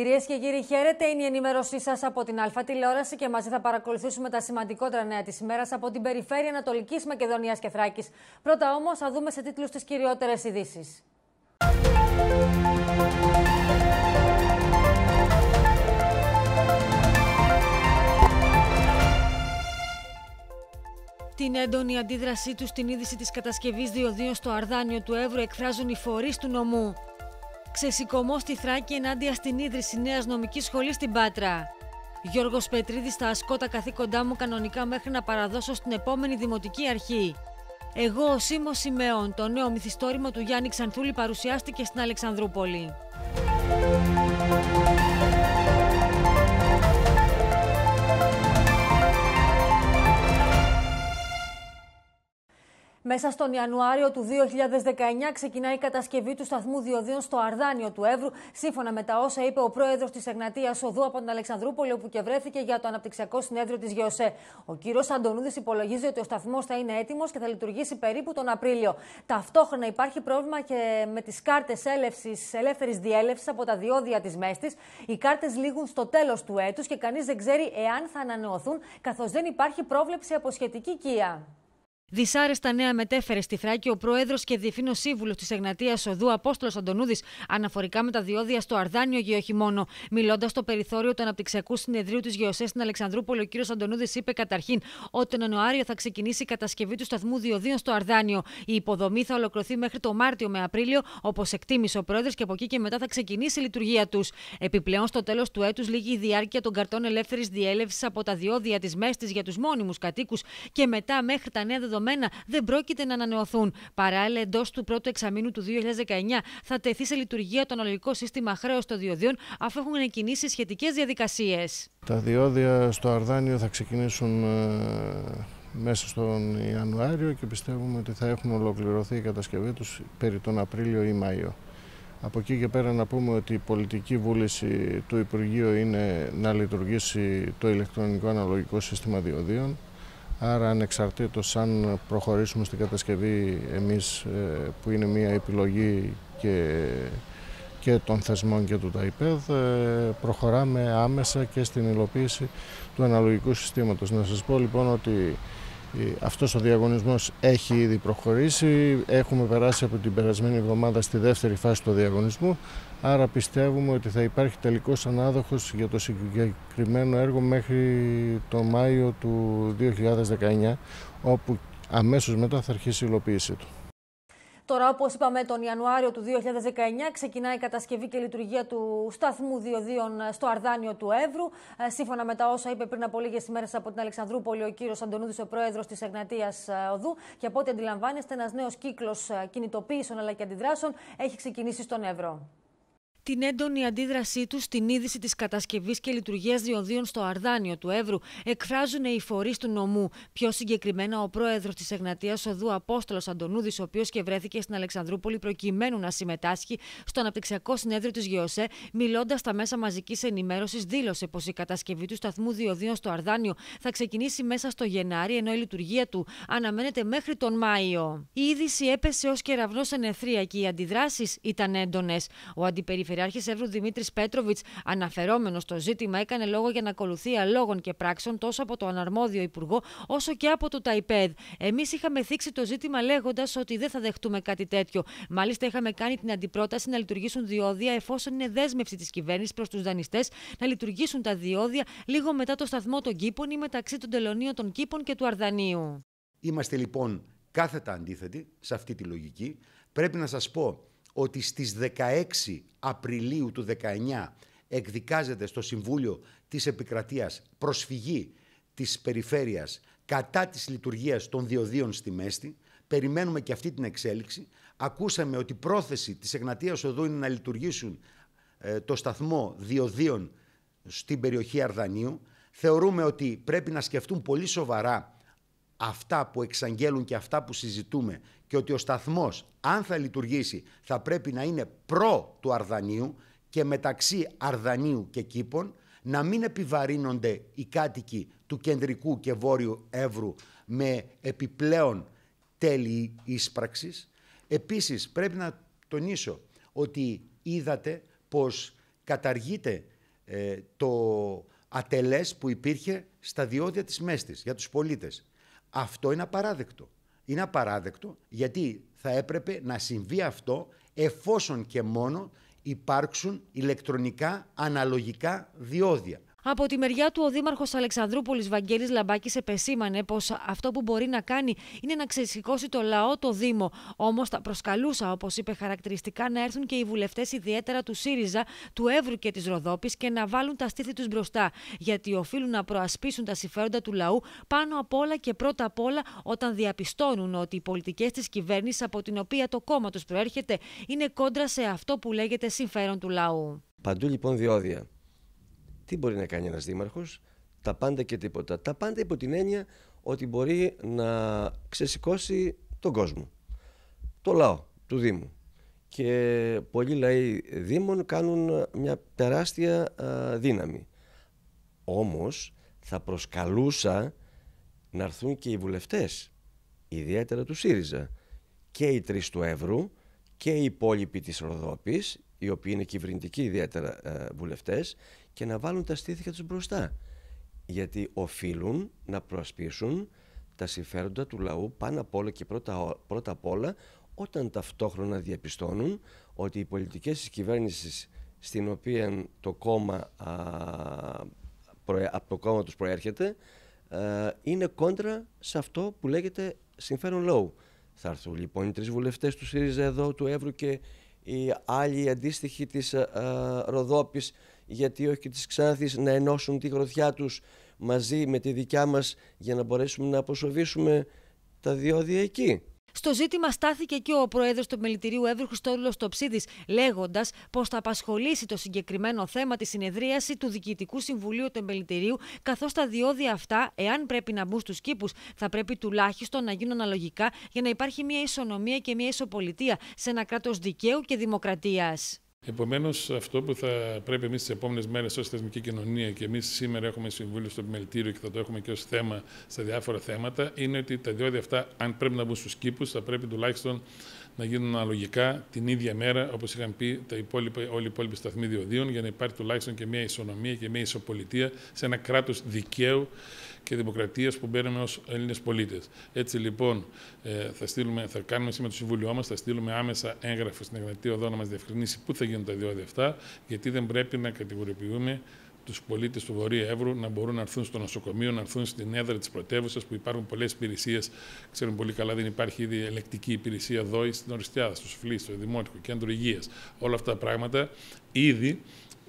Κυρίες και κύριοι, χαίρετε. Είναι η ενημέρωσή σας από την Αλφα τηλεόραση και μαζί θα παρακολουθήσουμε τα σημαντικότερα νέα της ημέρας από την περιφέρεια Ανατολικής Μακεδονίας και Θράκης. Πρώτα όμως, θα δούμε σε τίτλους τις κυριότερες ειδήσει. Την έντονη αντίδρασή τους στην είδηση της κατασκευής διοδίων στο Αρδάνιο του Εύρου εκφράζουν οι φορείς του νομού. Ξεσηκωμό στη Θράκη ενάντια στην ίδρυση νέας νομικής σχολής στην Πάτρα. Γιώργος Πετρίδης θα ασκώ τα καθήκοντά μου κανονικά μέχρι να παραδώσω στην επόμενη Δημοτική Αρχή. Εγώ, ο Σίμος Σιμεών, το νέο μυθιστόρημα του Γιάννη Ξανθούλη παρουσιάστηκε στην Αλεξανδρούπολη. Μέσα στον Ιανουάριο του 2019 ξεκινάει η κατασκευή του σταθμού διοδίων στο Αρδάνιο του Εύρου, σύμφωνα με τα όσα είπε ο πρόεδρος της Εγνατίας Οδού από την Αλεξανδρούπολη, όπου και βρέθηκε για το αναπτυξιακό συνέδριο της ΓΕΟΣΕ. Ο κύριος Αντωνούδη υπολογίζει ότι ο σταθμός θα είναι έτοιμος και θα λειτουργήσει περίπου τον Απρίλιο. Ταυτόχρονα υπάρχει πρόβλημα και με τις κάρτες ελεύθερης διέλευσης από τα διόδια της Μέστη. Οι κάρτες λήγουν στο τέλος του έτους και κανείς δεν ξέρει εάν θα ανανεωθούν, καθώς δεν υπάρχει πρόβλεψη από σχετική κία. Δυσάρεστα νέα μετέφερε στη Θράκη ο πρόεδρος και διευθύνος σύμβουλος της Εγνατίας Οδού Απόστολος Αντωνούδης αναφορικά με τα διόδια στο Αρδάνιο Γεωχημόνο. Μιλώντας στο περιθώριο του Αναπτυξιακού Συνεδρίου της Γεωσέ στην Αλεξανδρούπολη, ο κ. Αντωνούδης είπε καταρχήν ότι τον Ιανουάριο θα ξεκινήσει η κατασκευή του σταθμού διοδίων στο Αρδάνιο. Η υποδομή θα ολοκληρωθεί μέχρι το Μάρτιο με Απρίλιο, όπως εκτίμησε ο πρόεδρος, και από εκεί και μετά θα ξεκινήσει η λειτουργία τους. Επιπλέον, στο τέλος του έτους λήγει η διάρκεια των καρτών ελεύθερης διέλευσης από τα διόδια της Μέστη για τους μόνιμους κατοίκους και μετά μέχρι τα νέα δεδομένα δεδομένα δεν πρόκειται να ανανεωθούν. Παράλληλα, εντός του πρώτου εξαμήνου του 2019 θα τεθεί σε λειτουργία το αναλογικό σύστημα χρέος των διοδίων, αφού έχουν εκκινήσει σχετικές διαδικασίες. Τα διόδια στο Αρδάνιο θα ξεκινήσουν ε, μέσα στον Ιανουάριο και πιστεύουμε ότι θα έχουν ολοκληρωθεί η κατασκευή τους περί τον Απρίλιο ή Μάιο. Από εκεί και πέρα να πούμε ότι η πολιτική βούληση του Υπουργείου είναι να λειτουργήσει το ηλεκτρονικό αναλογικό σύστημα διοδίων. Άρα ανεξαρτήτως αν προχωρήσουμε στην κατασκευή εμείς ε, που είναι μια επιλογή και, και των θεσμών και του ΤΑΙΠΕΔ ε, προχωράμε άμεσα και στην υλοποίηση του αναλογικού συστήματος. Να σας πω λοιπόν ότι ε, αυτός ο διαγωνισμός έχει ήδη προχωρήσει. Έχουμε περάσει από την περασμένη εβδομάδα στη δεύτερη φάση του διαγωνισμού. Άρα πιστεύουμε ότι θα υπάρχει τελικός ανάδοχος για το συγκεκριμένο έργο μέχρι το Μάιο του 2019, όπου αμέσως μετά θα αρχίσει η υλοποίησή του. Τώρα, όπως είπαμε, τον Ιανουάριο του 2019 ξεκινάει η κατασκευή και λειτουργία του σταθμού διοδίων στο Αρδάνιο του Εύρου. Ε, σύμφωνα με τα όσα είπε πριν από λίγες ημέρες από την Αλεξανδρούπολη ο κύριος Αντωνούδη, ο πρόεδρος της Εγνατίας ε, Οδού. Και από ό,τι αντιλαμβάνεστε, ένας νέος κύκλος ε, κινητοποίησεων αλλά και αντιδράσεων έχει ξεκινήσει στον Εύρο την έντονη αντίδρασή τους στην είδηση της κατασκευής και λειτουργίας διοδίων στο Αρδάνιο του Εύρου εκφράζουν οι φορείς του νομού. Πιο συγκεκριμένα, ο πρόεδρος της Εγνατία Οδού Απόστολος Αντωνούδης, ο οποίος και βρέθηκε στην Αλεξανδρούπολη προκειμένου να συμμετάσχει στο αναπτυξιακό συνέδριο της ΓΕΟΣΕ, μιλώντας στα μέσα μαζικής ενημέρωσης, δήλωσε πως η κατασκευή του σταθμού διοδίων στο Αρδάνιο θα ξεκινήσει μέσα στο Γενάρη, ενώ η λειτουργία του αναμένεται μέχρι τον Μάιο. Η είδηση έπεσε ως κεραυνός σε νεθρία και οι αντιδράσεις ήταν έντονες. Ο αντιπεριφερειακός Περιφερειάρχη Εύρου Δημήτρης Πέτροβιτς, αναφερόμενος στο ζήτημα, έκανε λόγο για ανακολουθία λόγων και πράξεων τόσο από το αναρμόδιο Υπουργό όσο και από το ΤΑΙΠΕΔ. Εμείς είχαμε θίξει το ζήτημα λέγοντας ότι δεν θα δεχτούμε κάτι τέτοιο. Μάλιστα, είχαμε κάνει την αντιπρόταση να λειτουργήσουν διόδια εφόσον είναι δέσμευση της κυβέρνησης προς τους δανειστές να λειτουργήσουν τα διόδια λίγο μετά το σταθμό των κήπων ή μεταξύ των τελωνίων των κήπων και του Αρδανίου. Είμαστε λοιπόν κάθετα αντίθετοι σε αυτή τη λογική. Πρέπει να σας πω ότι στις 16 Απριλίου του 19 εκδικάζεται στο Συμβούλιο της Επικρατείας προσφυγή της περιφέρειας κατά της λειτουργίας των διοδίων στη Μέστη. Περιμένουμε και αυτή την εξέλιξη. Ακούσαμε ότι η πρόθεση της Εγνατίας Οδού είναι να λειτουργήσουν ε, το σταθμό διοδίων στην περιοχή Αρδανίου. Θεωρούμε ότι πρέπει να σκεφτούν πολύ σοβαρά αυτά που εξαγγέλουν και αυτά που συζητούμε και ότι ο σταθμός αν θα λειτουργήσει θα πρέπει να είναι προ του Αρδανίου και μεταξύ Αρδανίου και Κήπων να μην επιβαρύνονται οι κάτοικοι του κεντρικού και βόρειου Εύρου με επιπλέον τέλη ίσπραξης. Επίσης πρέπει να τονίσω ότι είδατε πως καταργείται ε, το ατελές που υπήρχε στα διόδια της Μέστης για τους πολίτες. Αυτό είναι απαράδεκτο. Είναι απαράδεκτο γιατί θα έπρεπε να συμβεί αυτό εφόσον και μόνο υπάρξουν ηλεκτρονικά αναλογικά διόδια. Από τη μεριά του, ο Δήμαρχος Αλεξανδρούπολης Βαγγέλης Λαμπάκης επεσήμανε πως αυτό που μπορεί να κάνει είναι να ξεσηκώσει το λαό το Δήμο. Όμως θα προσκαλούσα, όπως είπε χαρακτηριστικά, να έρθουν και οι βουλευτές, ιδιαίτερα του ΣΥΡΙΖΑ, του Εύρου και της Ροδόπης και να βάλουν τα στήθη τους μπροστά. Γιατί οφείλουν να προασπίσουν τα συμφέροντα του λαού πάνω απ' όλα και πρώτα απ' όλα όταν διαπιστώνουν ότι οι πολιτικές της κυβέρνησης από την οποία το κόμμα τους προέρχεται είναι κόντρα σε αυτό που λέγεται συμφέρον του λαού. Παντού λοιπόν διόδια τι μπορεί να κάνει ένας δήμαρχος, τα πάντα και τίποτα. Τα πάντα υπό την έννοια ότι μπορεί να ξεσηκώσει τον κόσμο, το λαό του Δήμου. Και πολλοί λαοί Δήμων κάνουν μια τεράστια δύναμη. Όμως θα προσκαλούσα να έρθουν και οι βουλευτές, ιδιαίτερα του ΣΥΡΙΖΑ, και οι τρεις του Εύρου και οι υπόλοιποι της Ροδόπης, οι οποίοι είναι κυβερνητικοί ιδιαίτερα βουλευτές, και να βάλουν τα στήθια τους μπροστά. Γιατί οφείλουν να προασπίσουν τα συμφέροντα του λαού πάνω απ' όλα και πρώτα, πρώτα απ' όλα όταν ταυτόχρονα διαπιστώνουν ότι οι πολιτικές της κυβέρνησης στην οποία το κόμμα, α, από το κόμμα τους προέρχεται είναι κόντρα σε αυτό που λέγεται συμφέρον λαού. Θα έρθουν λοιπόν οι τρεις βουλευτές του ΣΥΡΙΖΑ εδώ, του Εύρου και οι άλλοι αντίστοιχοι της α, Ροδόπης γιατί όχι και της Ξάνθης να ενώσουν τη γροθιά τους μαζί με τη δικιά μας για να μπορέσουμε να αποσοβήσουμε τα διόδια εκεί. Στο ζήτημα στάθηκε και ο πρόεδρο του Μελητηρίου Εύρου Χριστόδουλο Τοψίδη, λέγοντας πως θα απασχολήσει το συγκεκριμένο θέμα τη συνεδρίαση του Διοικητικού Συμβουλίου του Μελητηρίου, καθώς τα διόδια αυτά, εάν πρέπει να μπουν στους κήπους, θα πρέπει τουλάχιστον να γίνουν αναλογικά για να υπάρχει μια ισονομία και μια ισοπολιτεία σε ένα κράτος δικαίου και δημοκρατίας. Επομένως, αυτό που θα πρέπει εμείς τις επόμενες μέρες ως θεσμική κοινωνία και εμείς σήμερα έχουμε συμβούλιο στο επιμελητήριο και θα το έχουμε και ως θέμα στα διάφορα θέματα, είναι ότι τα διόδια αυτά, αν πρέπει να μπουν στους κήπους, θα πρέπει τουλάχιστον να γίνουν αναλογικά την ίδια μέρα, όπως είχαν πει τα υπόλοιπα, όλοι οι υπόλοιποι σταθμοί διοδίων, για να υπάρχει τουλάχιστον και μια ισονομία και μια ισοπολιτεία σε ένα κράτος δικαίου και δημοκρατίας που μπαίνουμε ως Έλληνες πολίτες. Έτσι λοιπόν, ε, θα, στείλουμε, θα κάνουμε σήμερα το Συμβούλιο μας, θα στείλουμε άμεσα έγγραφο στην Εγγραφή Οδό να μας διευκρινίσει πού θα γίνουν τα διόδια αυτά, γιατί δεν πρέπει να κατηγοριοποιούμε τους πολίτες του Βορείου Εύρου να μπορούν να έρθουν στο νοσοκομείο, να έρθουν στην έδρα της πρωτεύουσας που υπάρχουν πολλές υπηρεσίες. Ξέρουν πολύ καλά, δεν υπάρχει ήδη ελεκτική υπηρεσία ΔΟΗ στην Οριστιάδα, στο Σουφλί, στο Δημότικο, Κέντρο Υγείας. Όλα αυτά τα πράγματα ήδη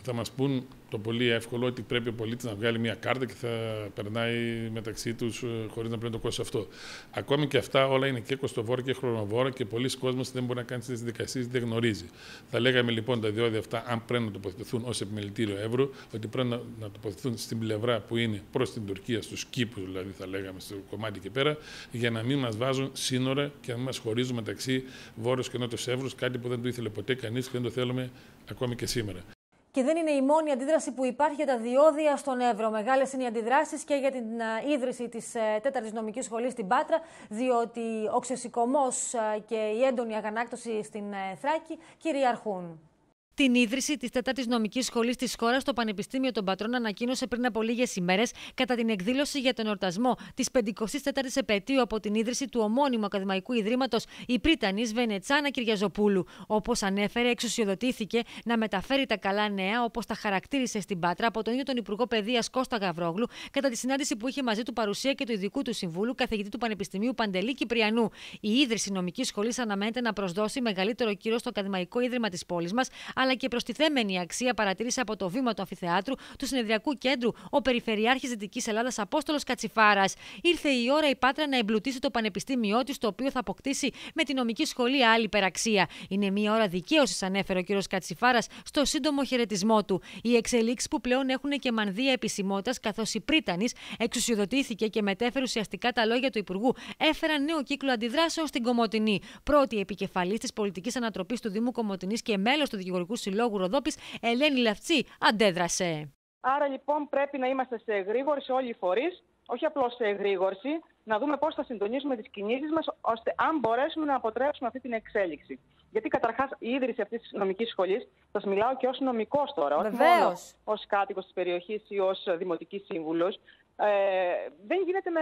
θα μας πούν το πολύ εύκολο ότι πρέπει ο πολίτης να βγάλει μια κάρτα και θα περνάει μεταξύ τους ε, χωρίς να πρέπει να το κόστο αυτό. Ακόμη και αυτά όλα είναι και κοστοβόρα και χρονοβόρα και πολλοί κόσμοι δεν μπορεί να κάνει τις δικασίες, δεν γνωρίζει. Θα λέγαμε λοιπόν τα διόδια αυτά, αν πρέπει να τοποθετηθούν ως επιμελητήριο Εύρου, ότι πρέπει να, να τοποθετηθούν στην πλευρά που είναι προς την Τουρκία, στους κήπου δηλαδή, θα λέγαμε, στο κομμάτι και πέρα, για να μην μας βάζουν σύνορα και να μην μας χωρίζουν μεταξύ Βόρειος και Νότιος Εύρους, κάτι που δεν το ήθελε ποτέ κανείς και δεν το θέλουμε ακόμη και σήμερα. Και δεν είναι η μόνη αντίδραση που υπάρχει για τα διόδια στον Εύρο. Μεγάλες είναι οι αντιδράσεις και για την ίδρυση της ε, τέταρτης νομικής σχολής στην Πάτρα, διότι ο ξεσηκωμός και η έντονη αγανάκτωση στην ε, Θράκη κυριαρχούν. Την ίδρυση της 4η Νομικής Σχολής της χώρας στο Πανεπιστήμιο των Πατρών ανακοίνωσε πριν από λίγες ημέρες κατά την εκδήλωση για τον εορτασμό της 54η επαιτίου από την ίδρυση του ομώνυμου Ακαδημαϊκού Ιδρύματος η Πρίτανης Βενετσάνα Κυριαζοπούλου. Όπως ανέφερε, εξουσιοδοτήθηκε να μεταφέρει τα καλά νέα, όπως τα χαρακτήρισε στην Πάτρα από τον ίδιο τον Υπουργό Παιδείας Κώστα Γαβρόγλου, κατά τη συνάντηση που είχε μαζί του παρουσία και του ειδικού του συμβούλου, καθηγητή του Πανεπιστημίου Παντελή Κυπριανού. Η ίδρυση νομικής σχολής αναμένεται να προσδώσει μεγαλύτερο κύριο στο Ακαδημαϊκό Ίδρυμα της πόλης μας, αλλά και προστιθέμενη αξία παρατήρησε από το βήμα του Αμφιθεάτρου του Συνεδριακού Κέντρου ο Περιφερειάρχης Δυτικής Ελλάδας Απόστολος Κατσιφάρας. Ήρθε η ώρα η Πάτρα να εμπλουτίσει το πανεπιστήμιό της, το οποίο θα αποκτήσει με τη νομική σχολή άλλη υπεραξία. Είναι μια ώρα δικαίωσης, ανέφερε ο κ. Κατσιφάρας στο σύντομο χαιρετισμό του. Οι εξελίξεις που πλέον έχουν και μανδύα επισημότητας, καθώς η Πρίτανης εξουσιοδοτήθηκε και μετέφερε ουσιαστικά τα λόγια του Υπουργού, έφεραν νέο κύκλο αντιδράσεων στην Κομωτινή. Πρώτη επικεφαλής της πολιτικής ανατροπής του Δήμου Κομωτινής και μέλος του Δικηγορικού Συλλόγου Ροδόπης, Ελένη Λαυτσή, αντέδρασε. Άρα λοιπόν πρέπει να είμαστε σε γρήγοροι σε όλοι οι φορείς, όχι απλώς σε εγρήγορση, να δούμε πώς θα συντονίσουμε τις κινήσεις μας, ώστε αν μπορέσουμε να αποτρέψουμε αυτή την εξέλιξη. Γιατί καταρχάς η ίδρυση αυτής της νομικής σχολής, σας μιλάω και ως νομικός τώρα, όχι μόνο ως κάτοικος της περιοχής ή ως δημοτικής σύμβουλος, ε, δεν γίνεται με,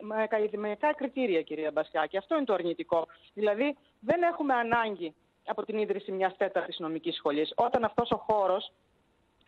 με ακαδημαϊκά κριτήρια, κυρία Μπασιάκη. Αυτό είναι το αρνητικό. Δηλαδή, δεν έχουμε ανάγκη από την ίδρυση μιας τέταρτης νομικής σχολής. Όταν αυτός ο χώρος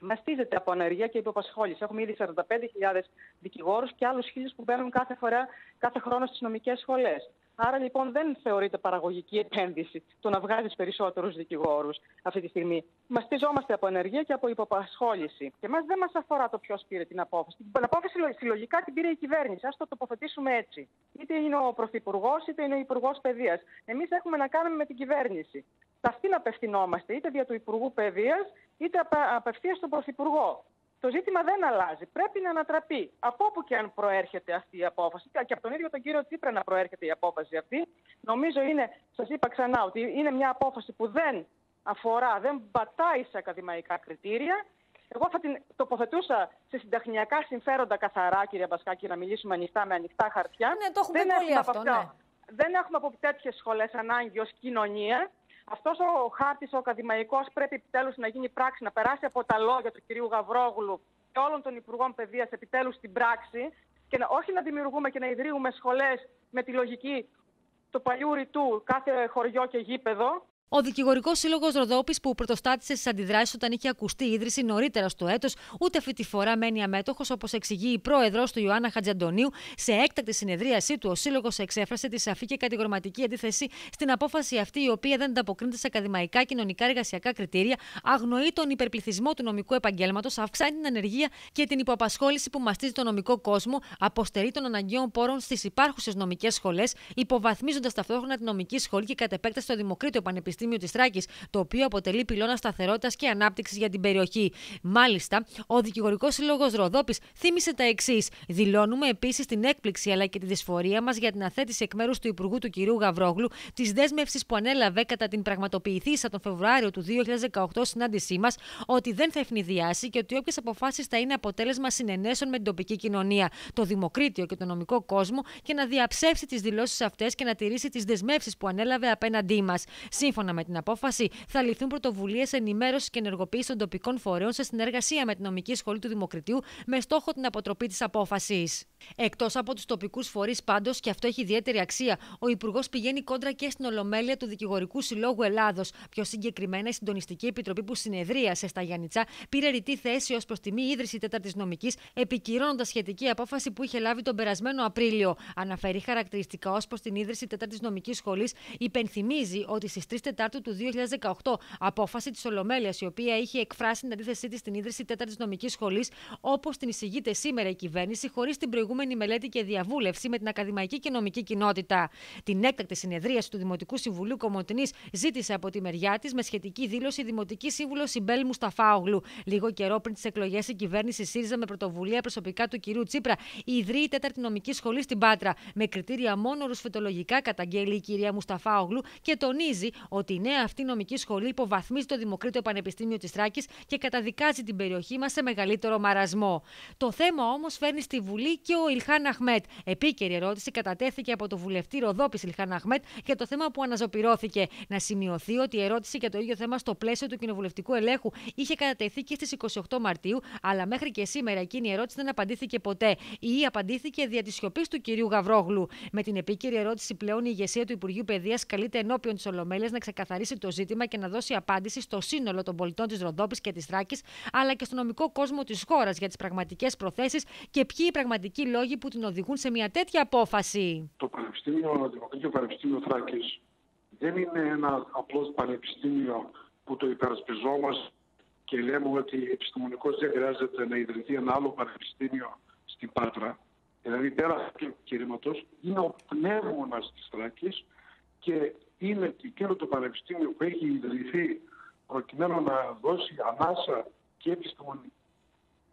μαστίζεται από ανεργία και υποπασχόληση. Έχουμε ήδη 45.000 δικηγόρους και άλλους χίλιους που μπαίνουν κάθε, φορά, κάθε χρόνο στις νομικές σχολές. Άρα λοιπόν δεν θεωρείται παραγωγική επένδυση το να βγάζεις περισσότερους δικηγόρους αυτή τη στιγμή. Μαστιζόμαστε από ενεργεία και από υποπασχόληση. Και εμάς δεν μας αφορά το ποιος πήρε την απόφαση. Την απόφαση συλλογικά την πήρε η κυβέρνηση. Α το τοποθετήσουμε έτσι. Είτε είναι ο Πρωθυπουργός είτε είναι ο Υπουργός Παιδείας. Εμείς έχουμε να κάνουμε με την κυβέρνηση. Σε αυτήν απευθυνόμαστε, είτε δια του Υπουργού Παιδείας, είτε απευθείας στον Πρωθυπουργό. Το ζήτημα δεν αλλάζει. Πρέπει να ανατραπεί. Από όπου και αν προέρχεται αυτή η απόφαση, και από τον ίδιο τον κύριο Τσίπρα να προέρχεται η απόφαση αυτή, νομίζω είναι, σας είπα ξανά, ότι είναι μια απόφαση που δεν αφορά, δεν πατάει σε ακαδημαϊκά κριτήρια. Εγώ θα την τοποθετούσα σε συνταχνιακά συμφέροντα καθαρά, κύριε Μπασκάκη, να μιλήσουμε ανοιχτά με ανοιχτά χαρτιά. Ναι, το έχουμε δεν πολύ αυτό, ναι. Δεν έχουμε από τέτοιες σχολές ανάγκη ως κοινωνία. Αυτός ο χάρτης, ο ακαδημαϊκός, πρέπει επιτέλους να γίνει πράξη, να περάσει από τα λόγια του κυρίου Γαβρόγλου και όλων των Υπουργών Παιδείας επιτέλους στην πράξη και να, όχι να δημιουργούμε και να ιδρύουμε σχολές με τη λογική του παλιού ρητού κάθε χωριό και γήπεδο, ο Δικηγορικός Σύλλογος Ροδόπης, που πρωτοστάτησε στις αντιδράσεις όταν είχε ακουστεί η ίδρυση νωρίτερα στο έτος, ούτε αυτή τη φορά μένει αμέτωχος, όπως εξηγεί η πρόεδρος του Ιωάννα Χατζαντονίου. Σε έκτακτη συνεδρίασή του, ο Σύλλογος εξέφρασε τη σαφή και κατηγορηματική αντίθεση στην απόφαση αυτή, η οποία δεν ανταποκρίνεται σε ακαδημαϊκά, κοινωνικά, εργασιακά κριτήρια, αγνοεί τον υπερπληθυσμό του νομικού επαγγέλματος, αυξάνει την ανεργία και την υποαπασχόληση που μαστίζει τον νομικό κόσμο, αποστερεί των αναγκαίων πόρων στις υπάρχουσες νομικές σχολές, υποβαθμίζοντας ταυτόχρονα την νομική σχολή και κατ' επέκταση το Δημοκρίτιο Πανεπιστήμιο Πανεπιστήμιο της Τράκη, το οποίο αποτελεί πυλώνα σταθερότητας και ανάπτυξης για την περιοχή. Μάλιστα, ο Δικηγορικός Σύλλογος Ροδόπης θύμισε τα εξής. Δηλώνουμε επίσης την έκπληξη αλλά και τη δυσφορία μας για την αθέτηση εκ μέρους του Υπουργού του κ. Γαβρόγλου της δέσμευσης που ανέλαβε κατά την πραγματοποιηθήσα τον Φεβρουάριο του 2018 συνάντησή μας ότι δεν θα ευνηδιάσει και ότι όποιες αποφάσεις θα είναι αποτέλεσμα συνενέσεων με την τοπική κοινωνία, το δημοκρίτιο και τον νομικό κόσμο και να διαψεύσει τις δηλώσεις αυτές και να τηρήσει τις δεσμεύσεις που ανέλαβε απέναντί μας. Σύμφωνα Σύμφωνα με την απόφαση, θα ληφθούν πρωτοβουλίες ενημέρωσης και ενεργοποίησης των τοπικών φορέων σε συνεργασία με την νομική σχολή του Δημοκρατίου με στόχο την αποτροπή της απόφασης. Εκτός από τους τοπικούς φορείς, πάντως, και αυτό έχει ιδιαίτερη αξία, ο Υπουργός πηγαίνει κόντρα και στην Ολομέλεια του Δικηγορικού Συλλόγου Ελλάδος. Πιο συγκεκριμένα, η Συντονιστική Επιτροπή που συνεδρίασε στα Γιάννητσά πήρε ρητή θέση ως προς τη μη ίδρυση τέταρτης νομικής, επικυρώνοντας σχετική απόφαση που είχε λάβει τον περασμένο Απρίλιο. Αναφέρει χαρακτηριστικά ως προς την ίδρυση τέταρτης νομικής σχολής, υπενθυμίζει ότι στις 3 Τετάρτου του 2018 απόφαση της Ολομέλειας, η οποία είχε εκφράσει την αντίθεσή της στην ίδρυση τέταρτης νομικής σχολής, όπως την εισηγείται σήμερα η κυβέρνηση, χωρίς την προηγούμενη μελέτη και διαβούλευση με την ακαδημαϊκή και νομική κοινότητα. Την έκτακτη συνεδρίαση του Δημοτικού Συμβουλίου Κομωτινής ζήτησε από τη μεριά της με σχετική δήλωση η Δημοτική Σύμβουλος Σιμπέλ Μουσταφάογλου. Λίγο καιρό πριν τις εκλογές, η κυβέρνηση ΣΥΡΙΖΑ με πρωτοβουλία προσωπικά του κυρίου Τσίπρα ιδρύει η τέταρτη νομικής σχολής στην Πάτρα. Με κριτήρια μόνο ρουσφετολογικά καταγγέλει η κυρία Μουσταφάογλου και τονίζει ότι η νέα αυτή νομική σχολή υποβαθμίζει το Δημοκρίτιο Πανεπιστήμιο της Τράκης και καταδικάζει την περιοχή μας σε μεγαλύτερο μαρασμό. Το θέμα όμως φέρνει στη Βουλή και ο Ιλχάν Αχμέτ. Επίκαιρη ερώτηση κατατέθηκε από το βουλευτή Ροδόπης Ιλχάν Αχμέτ για το θέμα που αναζωπηρώθηκε. Να σημειωθεί ότι η ερώτηση για το ίδιο θέμα στο πλαίσιο του κοινοβουλευτικού ελέγχου είχε κατατεθεί και στις 28 Μαρτίου, αλλά μέχρι και σήμερα εκείνη η ερώτηση δεν απαντήθηκε ποτέ ή απαντήθηκε δια της σιωπής του κυρίου Γαβρόγλου. Με την επίκαιρη ερώτηση πλέον η ηγεσία του Υπουργείου Παιδείας καλείται ενώπιον της Ολομέλειας να ξεκαθαρίσει το ζήτημα και να δώσει απάντηση στο σύνολο των πολιτών της Ροδόπης και της Θράκης, αλλά και στο νομικό κόσμο της χώρας για τις πραγματικές προθέσεις και ποιοι οι πραγματικοί λόγοι που την οδηγούν σε μια τέτοια απόφαση. Το Πανεπιστήμιο, Δημοκρατικό Πανεπιστήμιο Θράκης δεν είναι ένα απλό πανεπιστήμιο που το υπερασπιζόμαστε και λέμε ότι επιστημονικώς δεν χρειάζεται να ιδρυθεί ένα άλλο πανεπιστήμιο στην Πάτρα. Δηλαδή, πέρα του κηρύματο, είναι ο πνεύμονας της Θράκης και είναι εκείνο το πανεπιστήμιο που έχει ιδρυθεί προκειμένου να δώσει ανάσα και επιστημονική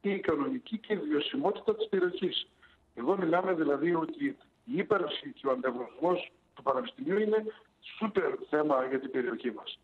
και κανονική και βιωσιμότητα της περιοχής. Εδώ μιλάμε δηλαδή ότι η ύπαρξη και ο ανταγωνισμός του Πανεπιστημίου είναι σούπερ θέμα για την περιοχή μας.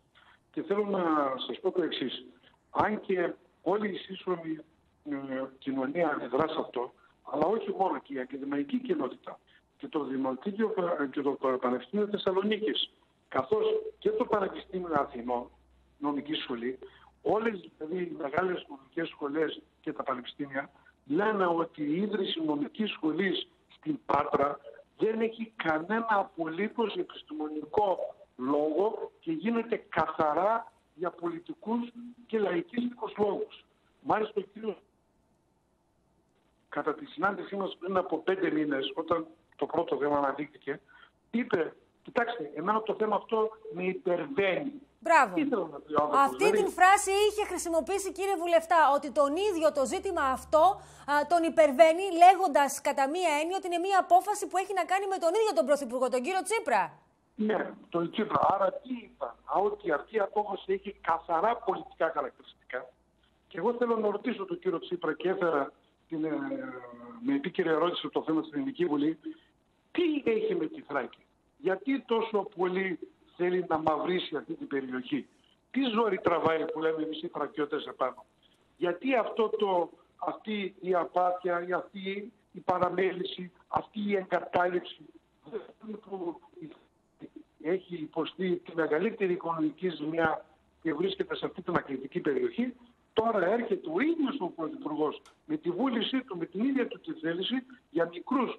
Και θέλω να σας πω το εξής. Αν και όλη η σύσσωμη ε, κοινωνία αντιδρά σε αυτό, αλλά όχι μόνο και η ακαδημαϊκή κοινότητα και το Δημοτικό και το Πανεπιστήμιο Θεσσαλονίκης, καθώς και το Πανεπιστήμιο Αθηνών, νομική σχολή, όλες δηλαδή οι μεγάλες νομικές σχολές και τα πανεπιστήμια λένε ότι η ίδρυση νομικής σχολής στην Πάτρα δεν έχει κανένα απολύτως επιστημονικό λόγο και γίνεται καθαρά για πολιτικούς και λαϊκίστικους λόγους. Μάλιστα ο κύριος κατά τη συνάντησή μας πριν από πέντε μήνες, όταν το πρώτο θέμα αναδείχθηκε, είπε, κοιτάξτε, εμένα το θέμα αυτό με υπερβαίνει. Μπράβο. Αυτή δηλαδή... την φράση είχε χρησιμοποιήσει κύριε Βουλευτά, ότι τον ίδιο το ζήτημα αυτό α, τον υπερβαίνει λέγοντας κατά μία έννοια ότι είναι μία απόφαση που έχει να κάνει με τον ίδιο τον Πρωθυπουργό, τον κύριο Τσίπρα. Ναι, τον Τσίπρα. Άρα τι είπα, ότι αυτή η απόφαση έχει καθαρά πολιτικά χαρακτηριστικά. Και εγώ θέλω να ρωτήσω τον κύριο Τσίπρα και έφερα την, ε, με επίκαιρη ερώτηση το θέμα στην Ελληνική Βουλή, τι έχει με τη Θράκη; Γιατί τόσο πολύ θέλει να μαυρίσει αυτή την περιοχή; Τι ζόρι τραβάει που λέμε εμείς οι Θρακιώτες επάνω; Γιατί αυτό το, αυτή η απάθεια, η αυτή η παραμέληση, αυτή η εγκατάλειψη που έχει υποστεί τη μεγαλύτερη οικονομική ζημιά και βρίσκεται σε αυτή την ακριτική περιοχή, τώρα έρχεται ο ίδιος ο Πρωθυπουργός με τη βούλησή του, με την ίδια του τη θέληση για μικρούς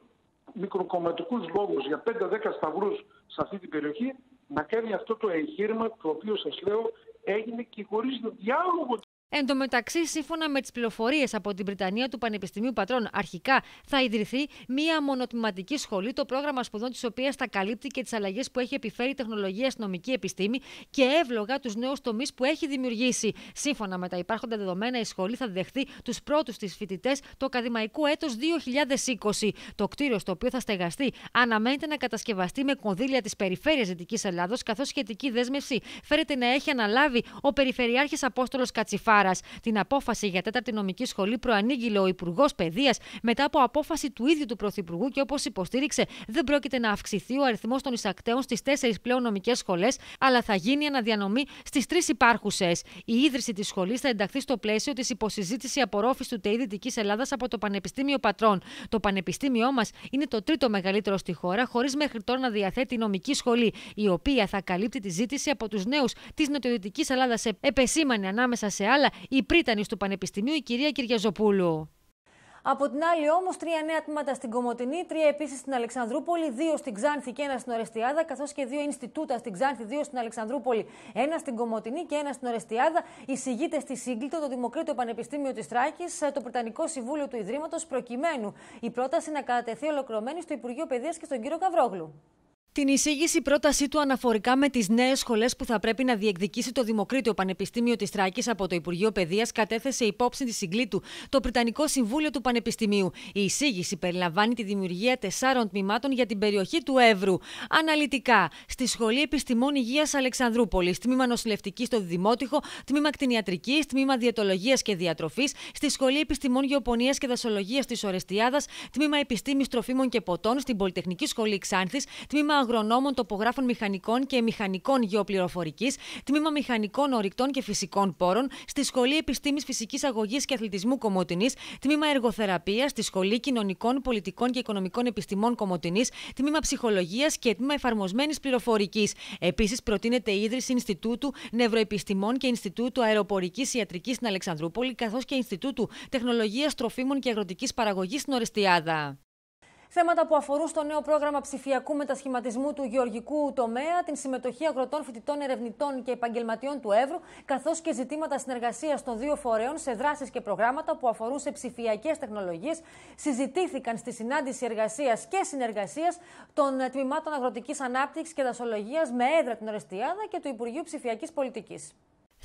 μικροκομματικούς λόγους, για 5-10 σταυρούς σε αυτή την περιοχή, να κάνει αυτό το εγχείρημα το οποίο σας λέω έγινε και χωρίς διάλογο Εν τω μεταξύ, σύμφωνα με τις πληροφορίες από την Βρυτανία του Πανεπιστημίου Πατρών, αρχικά θα ιδρυθεί μία μονοτμηματική σχολή, το πρόγραμμα σπουδών της οποίας θα καλύπτει και τις αλλαγές που έχει επιφέρει η τεχνολογία αστυνομική επιστήμη και εύλογα τους νέους τομείς που έχει δημιουργήσει. Σύμφωνα με τα υπάρχοντα δεδομένα, η σχολή θα δεχθεί τους πρώτους της φοιτητές το ακαδημαϊκό έτος 2020. Το κτίριο στο οποίο θα στεγαστεί αναμένεται να κατασκευαστεί με κονδύλια της περιφέρειας Δυτικής Ελλάδος, καθώς σχετική δέσμευση φέρεται να έχει αναλάβει ο Περιφερειάρχης Απόστολος Κατσιφάρα. Την απόφαση για τέταρτη νομική σχολή προανήγγειλε ο Υπουργός Παιδείας μετά από απόφαση του ίδιου του Πρωθυπουργού και όπως υποστήριξε, δεν πρόκειται να αυξηθεί ο αριθμός των εισακτέων στις τέσσερις πλέον νομικές σχολές, αλλά θα γίνει αναδιανομή στις τρεις υπάρχουσες. Η ίδρυση της σχολής θα ενταχθεί στο πλαίσιο της υποσυζήτηση απορρόφησης του ΤΕΙ Δυτικής Ελλάδας από το Πανεπιστήμιο Πατρών. Το Πανεπιστήμιό μας είναι το τρίτο μεγαλύτερο στη χώρα, χωρίς μέχρι τώρα να διαθέτει νομική σχολή, η οποία θα καλύπτει τη ζήτηση από τους νέους της Νοτιοδυτικής Ελλάδας. Επεσήμανε ανάμεσα σε άλλα η πρίτανη του Πανεπιστημίου, η κυρία Κυριαζοπούλου. Από την άλλη, όμως, τρία νέα τμήματα στην Κομωτινή, τρία επίσης στην Αλεξανδρούπολη, δύο στην Ξάνθη και ένα στην Ορεστιάδα, καθώς και δύο Ινστιτούτα στην Ξάνθη, δύο στην Αλεξανδρούπολη, ένα στην Κομωτινή και ένα στην Ορεστιάδα. Εισηγείται στη σύγκλιτο το Δημοκρίτιο Πανεπιστήμιο της Τράκης, το Πρετανικό Συμβούλιο του Ιδρύματος, προκειμένου η πρόταση να κατατεθεί ολοκληρωμένη στο Υπουργείο Παιδείας και στον κύριο Καβρόγλου. Την εισήγηση πρότασή του αναφορικά με τις νέες σχολές που θα πρέπει να διεκδικήσει το Δημοκρίτιο Πανεπιστήμιο της Τράκη από το Υπουργείο Παιδείας κατέθεσε υπόψη της συγκλήτου το Πριτανικό Συμβούλιο του Πανεπιστημίου. Η εισήγηση περιλαμβάνει τη δημιουργία τεσσάρων τμήματων για την περιοχή του Εύρου. Αναλυτικά, στη Σχολή Επιστημών Υγείας Αλεξανδρούπολης, τμήμα νοσηλευτικής στο Δημότυχο, τμήμα κτηνιατρικής, τμήμα διαιτολογίας και διατροφής, στη Σχολή Επιστημών Γεωπονίας και Δασολογίας της Ορεστιάδας, τμήμα Επιστήμης Τροφίμων και Ποτών, στην Πολυτεχνική Σχολή Ξάνθης, τμήμα αγρονόμων τοπογράφων μηχανικών και μηχανικών γεωπληροφορικής, τμήμα μηχανικών ορυκτών και φυσικών πόρων, στη Σχολή Επιστήμης Φυσικής Αγωγής και Αθλητισμού Κομωτινής, τμήμα εργοθεραπείας, στη Σχολή Κοινωνικών, Πολιτικών και Οικονομικών Επιστημών Κομωτινής, τμήμα Ψυχολογίας και τμήμα Εφαρμοσμένης Πληροφορικής. Επίσης, προτείνεται η ίδρυση Ινστιτούτου Νευροεπιστημών και Ινστιτούτου Αεροπορικής Ιατρικής στην Αλεξανδρούπολη, καθώς και Ινστιτούτου Τεχνολογίας Τροφίμων και Αγροτικής Παραγωγής στην Ορεστιάδα. Θέματα που αφορούν στο νέο πρόγραμμα ψηφιακού μετασχηματισμού του γεωργικού τομέα, την συμμετοχή αγροτών, φοιτητών, ερευνητών και επαγγελματιών του Εύρου, καθώς και ζητήματα συνεργασίας των δύο φορέων σε δράσεις και προγράμματα που αφορούν σε ψηφιακές τεχνολογίες, συζητήθηκαν στη συνάντηση εργασίας και συνεργασίας των τμήματων αγροτικής ανάπτυξης και δασολογίας με έδρα την Ορεστιάδα και του Υπουργείου Ψηφιακής Πολιτικής.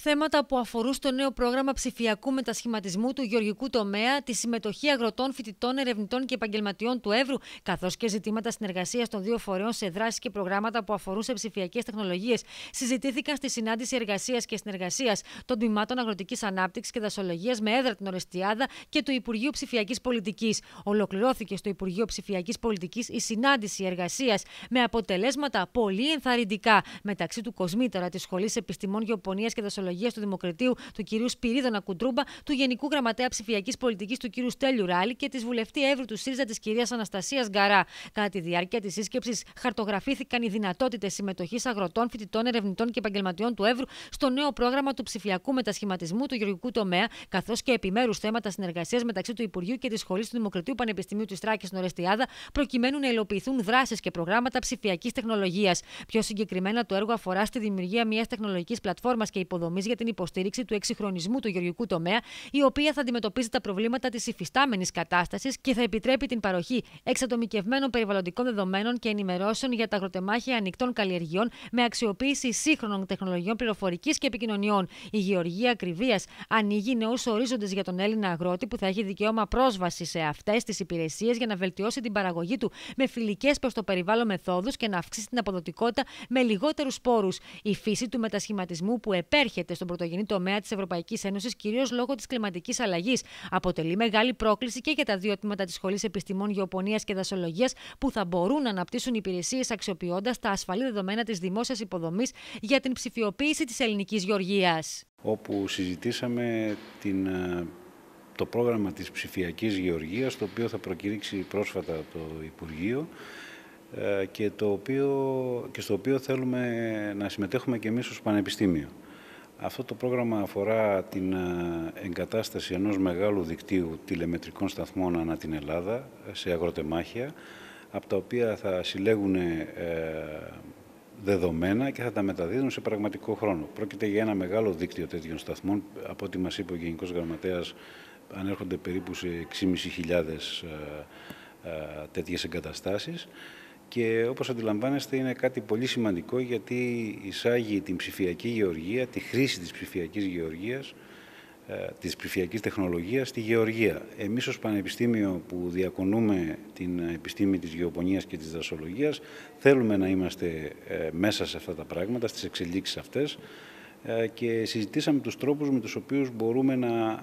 Θέματα που αφορούν στο νέο πρόγραμμα ψηφιακού μετασχηματισμού του γεωργικού τομέα, τη συμμετοχή αγροτών, φοιτητών, ερευνητών και επαγγελματιών του Εύρου, καθώς και ζητήματα συνεργασίας των δύο φορέων σε δράσεις και προγράμματα που αφορούν σε ψηφιακές τεχνολογίες, συζητήθηκαν στη συνάντηση εργασίας και συνεργασίας των τμήματων αγροτικής ανάπτυξης και δασολογίας με έδρα την Ορεστιάδα και του Υπουργείου Ψηφιακής Πολιτικής. Ολοκληρώθηκε στο Υπουργείο Ψηφιακής Πολιτικής η συνάντηση εργασίας με αποτελέσματα πολύ ενθαρρυντικά μεταξύ του Κοσμήτερα της Σχολής Επιστημών Γεωπονίας και Δασολογίας Τεχνολογία του Δημοκρατίου του κ. Σπυρίδωνα Κουντρούμπα, του Γενικού Γραμματέα Ψηφιακής Πολιτικής του κ. Στέλιου Ράλη και της βουλευτή Εύρου του ΣΥΡΙΖΑ της κ. Αναστασίας Γκαρά. Κατά τη διάρκεια της σύσκεψης, χαρτογραφήθηκαν οι δυνατότητες συμμετοχής αγροτών, φοιτητών, ερευνητών και επαγγελματιών του Εύρου στο νέο πρόγραμμα του ψηφιακού μετασχηματισμού του γεωργικού τομέα, καθώς και επιμέρους θέματα συνεργασίας μεταξύ του Υπουργείου και της Σχολής του Δημοκρατίου Πανεπιστημίου της Τράκης Νορεστιάδα, προκειμένου να υλοποιηθούν δράσεις και προγράμματα ψηφιακής τεχνολογίας. Πιο συγκεκριμένα, το έργο αφορά στη δημιουργία μιας τεχνολογικής πλατφόρμας και υποδομής για την υποστήριξη του εξυγχρονισμού του γεωργικού τομέα, η οποία θα αντιμετωπίζει τα προβλήματα της υφιστάμενης κατάστασης και θα επιτρέπει την παροχή εξατομικευμένων περιβαλλοντικών δεδομένων και ενημερώσεων για τα αγροτεμάχια ανοιχτών καλλιεργειών με αξιοποίηση σύγχρονων τεχνολογιών πληροφορικής και επικοινωνιών. Η γεωργία ακριβίας ανοίγει νέους ορίζοντες για τον Έλληνα αγρότη που θα έχει δικαίωμα πρόσβαση σε αυτές τις υπηρεσίες για να βελτιώσει την παραγωγή του με φιλικές προς το περιβάλλον μεθόδους και να αυξήσει την αποδοτικότητα με λιγότερους πόρους. Η φύση του μετασχηματισμού που επέρχεται στον πρωτογενή τομέα της Ευρωπαϊκής Ένωσης, κυρίως λόγω της κλιματικής αλλαγής, αποτελεί μεγάλη πρόκληση και για τα δύο τμήματα της Σχολής Επιστημών Γεωπονίας και Δασολογίας που θα μπορούν να αναπτύσσουν υπηρεσίες αξιοποιώντας τα ασφαλή δεδομένα της δημόσιας υποδομής για την ψηφιοποίηση της ελληνικής γεωργίας. Όπου συζητήσαμε την ε, το πρόγραμμα της ψηφιακής γεωργίας, το οποίο θα προκηρύξει πρόσφατα το Υπουργείο ε, και, το οποίο, και στο οποίο θέλουμε να συμμετέχουμε και εμείς ως Πανεπιστήμιο. Αυτό το πρόγραμμα αφορά την ε, εγκατάσταση ενός μεγάλου δικτύου τηλεμετρικών σταθμών ανά την Ελλάδα σε αγροτεμάχια, από τα οποία θα συλλέγουν ε, δεδομένα και θα τα μεταδίδουν σε πραγματικό χρόνο. Πρόκειται για ένα μεγάλο δίκτυο τέτοιων σταθμών, από ό,τι μας είπε ο Γενικός Γραμματέας ανέρχονται περίπου σε 6.500 ε, ε, τέτοιες εγκαταστάσεις και όπως αντιλαμβάνεστε είναι κάτι πολύ σημαντικό γιατί εισάγει την ψηφιακή γεωργία, τη χρήση της ψηφιακής γεωργίας, ε, της ψηφιακής τεχνολογίας στη γεωργία. Εμείς ως Πανεπιστήμιο που διακονούμε την επιστήμη της γεωπονίας και της δασολογίας θέλουμε να είμαστε μέσα σε αυτά τα πράγματα, στις εξελίξεις αυτές, ε, και συζητήσαμε τους τρόπους με τους οποίους μπορούμε να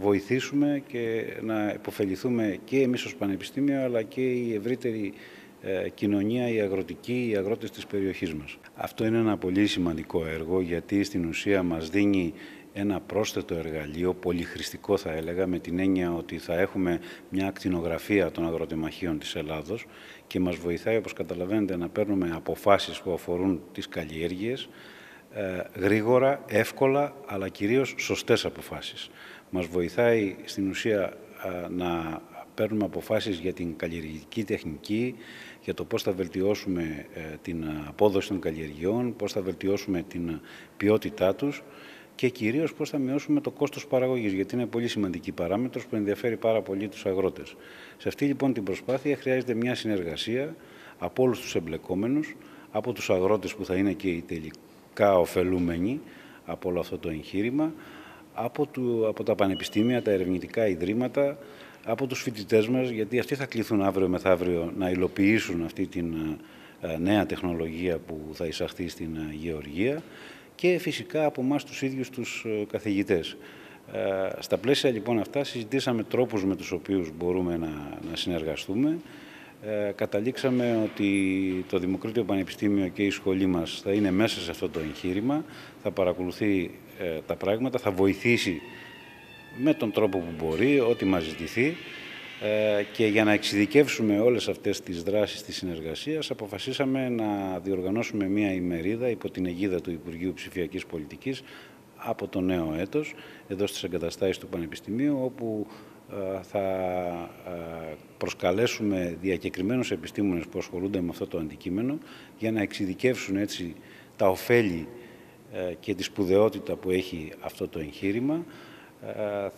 βοηθήσουμε και να υποφεληθούμε και εμείς ως Πανεπιστήμιο αλλά και η ευρύτερη ε, κοινωνία, η αγροτική, οι αγρότες της περιοχής μας. Αυτό είναι ένα πολύ σημαντικό έργο γιατί στην ουσία μας δίνει ένα πρόσθετο εργαλείο, πολυχρηστικό θα έλεγα, με την έννοια ότι θα έχουμε μια ακτινογραφία των αγροτεμαχίων της Ελλάδος και μας βοηθάει, όπως καταλαβαίνετε, να παίρνουμε αποφάσεις που αφορούν τις καλλιέργειες, ε, γρήγορα, εύκολα, αλλά κυρίως σωστές αποφάσεις. Μας βοηθάει στην ουσία ε, να παίρνουμε αποφάσεις για την καλλιεργητική τεχνική, για το πώς θα βελτιώσουμε ε, την απόδοση των καλλιεργειών, πώς θα βελτιώσουμε την ποιότητά τους και κυρίως πώς θα μειώσουμε το κόστος παραγωγής, γιατί είναι πολύ σημαντική παράμετρος που ενδιαφέρει πάρα πολύ τους αγρότες. Σε αυτή λοιπόν την προσπάθεια χρειάζεται μια συνεργασία από όλους τους εμπλεκόμενους, από τους αγρότες που θα είναι και οι τελικοί πραγματικά ωφελούμενοι από όλο αυτό το εγχείρημα, από, του, από τα πανεπιστήμια, τα ερευνητικά ιδρύματα, από τους φοιτητές μας, γιατί αυτοί θα κληθούν αύριο μεθαύριο να υλοποιήσουν αυτή την ε, νέα τεχνολογία που θα εισαχθεί στην ε, γεωργία και φυσικά από εμάς τους ίδιους τους ε, καθηγητές. Στα πλαίσια λοιπόν αυτά συζητήσαμε τρόπους με τους οποίους μπορούμε να, να συνεργαστούμε. Ε, καταλήξαμε ότι το Δημοκρίτιο Πανεπιστήμιο και η σχολή μας θα είναι μέσα σε αυτό το εγχείρημα, θα παρακολουθεί ε, τα πράγματα, θα βοηθήσει με τον τρόπο που μπορεί, ό,τι μας ζητηθεί ε, και για να εξειδικεύσουμε όλες αυτές τις δράσεις της συνεργασίας αποφασίσαμε να διοργανώσουμε μία ημερίδα υπό την αιγίδα του Υπουργείου Ψηφιακής Πολιτικής από το νέο έτος, εδώ στις εγκαταστάσεις του Πανεπιστημίου, όπου ε, θα ε, προσκαλέσουμε διακεκριμένους επιστήμονες που ασχολούνται με αυτό το αντικείμενο για να εξειδικεύσουν έτσι τα ωφέλη ε, και τη σπουδαιότητα που έχει αυτό το εγχείρημα.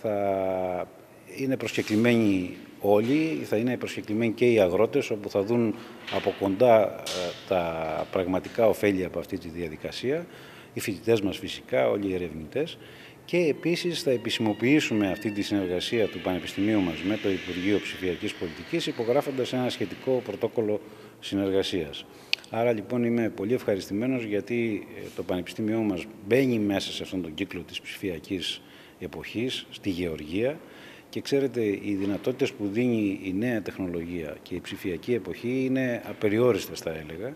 Θα είναι προσκεκλημένοι όλοι, θα είναι προσκεκλημένοι και οι αγρότες, όπου θα δουν από κοντά τα πραγματικά ωφέλη από αυτή τη διαδικασία. Οι φοιτητές μας φυσικά, όλοι οι ερευνητές και επίσης θα επισημοποιήσουμε αυτή τη συνεργασία του Πανεπιστημίου μας με το Υπουργείο Ψηφιακής Πολιτικής υπογράφοντας ένα σχετικό πρωτόκολλο συνεργασίας. Άρα λοιπόν είμαι πολύ ευχαριστημένος γιατί ε, το Πανεπιστήμιό μας μπαίνει μέσα σε αυτόν τον κύκλο της ψηφιακής εποχής, στη γεωργία και ξέρετε οι δυνατότητες που δίνει η νέα τεχνολογία και η ψηφιακή εποχή είναι απεριόριστες θα έλεγα.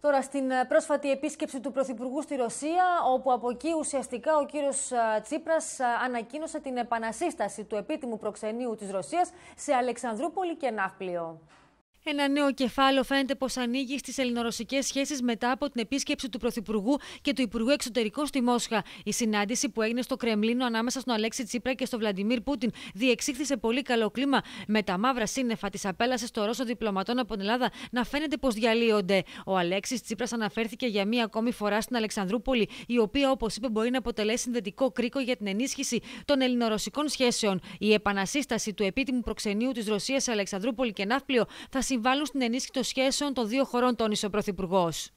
Τώρα στην ε, πρόσφατη επίσκεψη του Πρωθυπουργού στη Ρωσία, όπου από εκεί ουσιαστικά ο κύριος ε, Τσίπρας ε, ανακοίνωσε την επανασύσταση του επίτιμου προξενείου της Ρωσίας σε Αλεξανδρούπολη και Ναύπλιο. Ένα νέο κεφάλαιο φαίνεται πως ανοίγει στις ελληνορωσικές σχέσεις μετά από την επίσκεψη του Πρωθυπουργού και του Υπουργού Εξωτερικών στη Μόσχα. Η συνάντηση που έγινε στο Κρεμλίνο ανάμεσα στον Αλέξη Τσίπρα και στον Βλαντιμίρ Πούτιν διεξήχθη σε πολύ καλό κλίμα, με τα μαύρα σύννεφα της απέλασης των Ρώσων διπλωματών από την Ελλάδα να φαίνεται πως διαλύονται. Ο Αλέξης Τσίπρας αναφέρθηκε για μία ακόμη φορά στην Αλεξανδρούπολη, η οποία, όπως είπε, μπορεί να αποτελέσει συνδετικό κρίκο για την ενίσχυση των ελληνορωσικών σχέσεων. Η επανασύσταση του επίτιμου προξενείου της Ρωσίας σε Αλεξανδρούπολη και Ναύπλιο θα συμβάλλουν στην ενίσχυση των σχέσεων των δύο χωρών, τόνισε ο Πρωθυπουργός.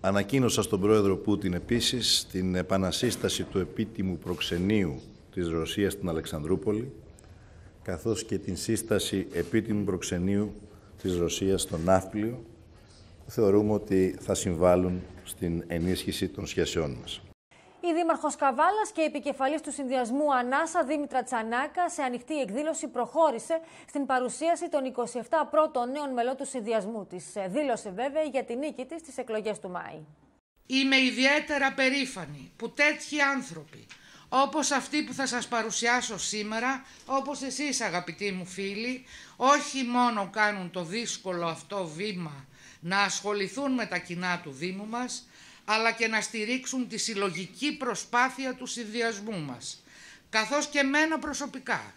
Ανακοίνωσα στον πρόεδρο Πούτιν επίσης την επανασύσταση του επίτιμου προξενείου της Ρωσίας στην Αλεξανδρούπολη, καθώς και την σύσταση επίτιμου προξενείου της Ρωσίας στο Ναύπλιο, θεωρούμε ότι θα συμβάλλουν στην ενίσχυση των σχέσεών μας. Η Δήμαρχος Καβάλας και η επικεφαλής του συνδυασμού Ανάσα Δήμητρα Τσανάκα σε ανοιχτή εκδήλωση προχώρησε στην παρουσίαση των 27 πρώτων νέων μελών του συνδυασμού της. Δήλωσε βέβαια για την νίκη της στις εκλογές του Μάη. Είμαι ιδιαίτερα περήφανη που τέτοιοι άνθρωποι όπως αυτοί που θα σας παρουσιάσω σήμερα, όπως εσείς αγαπητοί μου φίλοι, όχι μόνο κάνουν το δύσκολο αυτό βήμα να ασχοληθούν με τα κοινά του Δήμου μας, αλλά και να στηρίξουν τη συλλογική προσπάθεια του συνδυασμού μας, καθώς και μένα προσωπικά,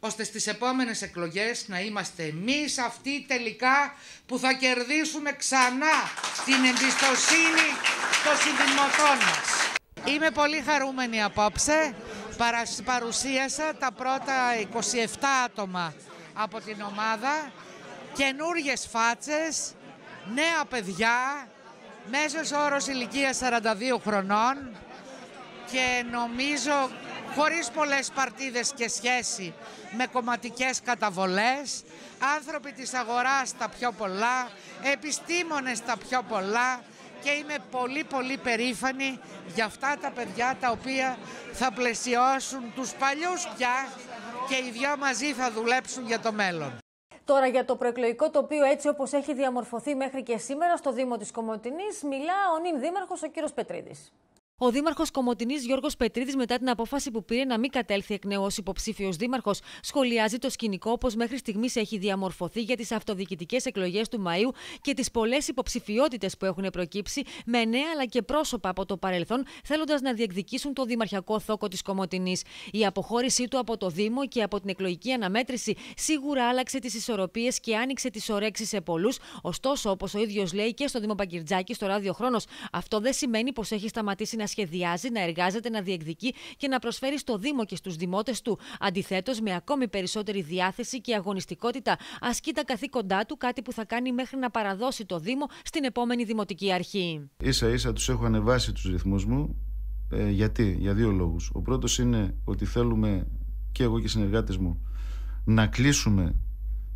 ώστε στις επόμενες εκλογές να είμαστε εμείς αυτοί τελικά που θα κερδίσουμε ξανά την εμπιστοσύνη των συνδημοτών μας. Είμαι πολύ χαρούμενη απόψε. Παρουσίασα τα πρώτα 27 άτομα από την ομάδα, καινούριες φάτσες, νέα παιδιά, μέσος όρος ηλικίας 42 χρονών και νομίζω χωρίς πολλές παρτίδες και σχέση με κομματικές καταβολές, άνθρωποι της αγοράς τα πιο πολλά, επιστήμονες τα πιο πολλά και είμαι πολύ πολύ περήφανη για αυτά τα παιδιά τα οποία θα πλαισιώσουν τους παλιούς πια και οι δυο μαζί θα δουλέψουν για το μέλλον. Τώρα για το προεκλογικό τοπίο έτσι όπως έχει διαμορφωθεί μέχρι και σήμερα στο Δήμο της Κομωτινής μιλά ο νυν δήμαρχος ο κύριος Πετρίδης. Ο Δήμαρχος Κομωτινής Γιώργος Πετρίδης, μετά την απόφαση που πήρε να μην κατέλθει εκ νέου ως υποψήφιος Δήμαρχος, σχολιάζει το σκηνικό όπως μέχρι στιγμής έχει διαμορφωθεί για τις αυτοδιοικητικές εκλογές του Μαΐου και τις πολλές υποψηφιότητες που έχουν προκύψει με νέα αλλά και πρόσωπα από το παρελθόν, θέλοντας να διεκδικήσουν το δημαρχιακό θόκο της Κομωτινής. Η αποχώρησή του από το Δήμο και από την εκλογική αναμέτρηση σίγουρα άλλαξε τις ισορροπίες και άνοιξε τις ωρέξεις σε πολλούς. Ωστόσο, όπως ο ίδιος λέει και στο Δήμο Παγκυρτζάκης, στο ράδιο Χρόνος, αυτό δεν σημαίνει πως έχει σταματήσει να να σχεδιάζει, να εργάζεται, να διεκδικεί και να προσφέρει στο Δήμο και στους δημότες του. Αντιθέτως, με ακόμη περισσότερη διάθεση και αγωνιστικότητα, ασκεί τα καθήκοντά του, κάτι που θα κάνει μέχρι να παραδώσει το Δήμο στην επόμενη δημοτική αρχή. σα ίσα τους έχω ανεβάσει τους ρυθμούς μου. Ε, γιατί, για δύο λόγους. Ο πρώτος είναι ότι θέλουμε και εγώ και οι συνεργάτες μου να κλείσουμε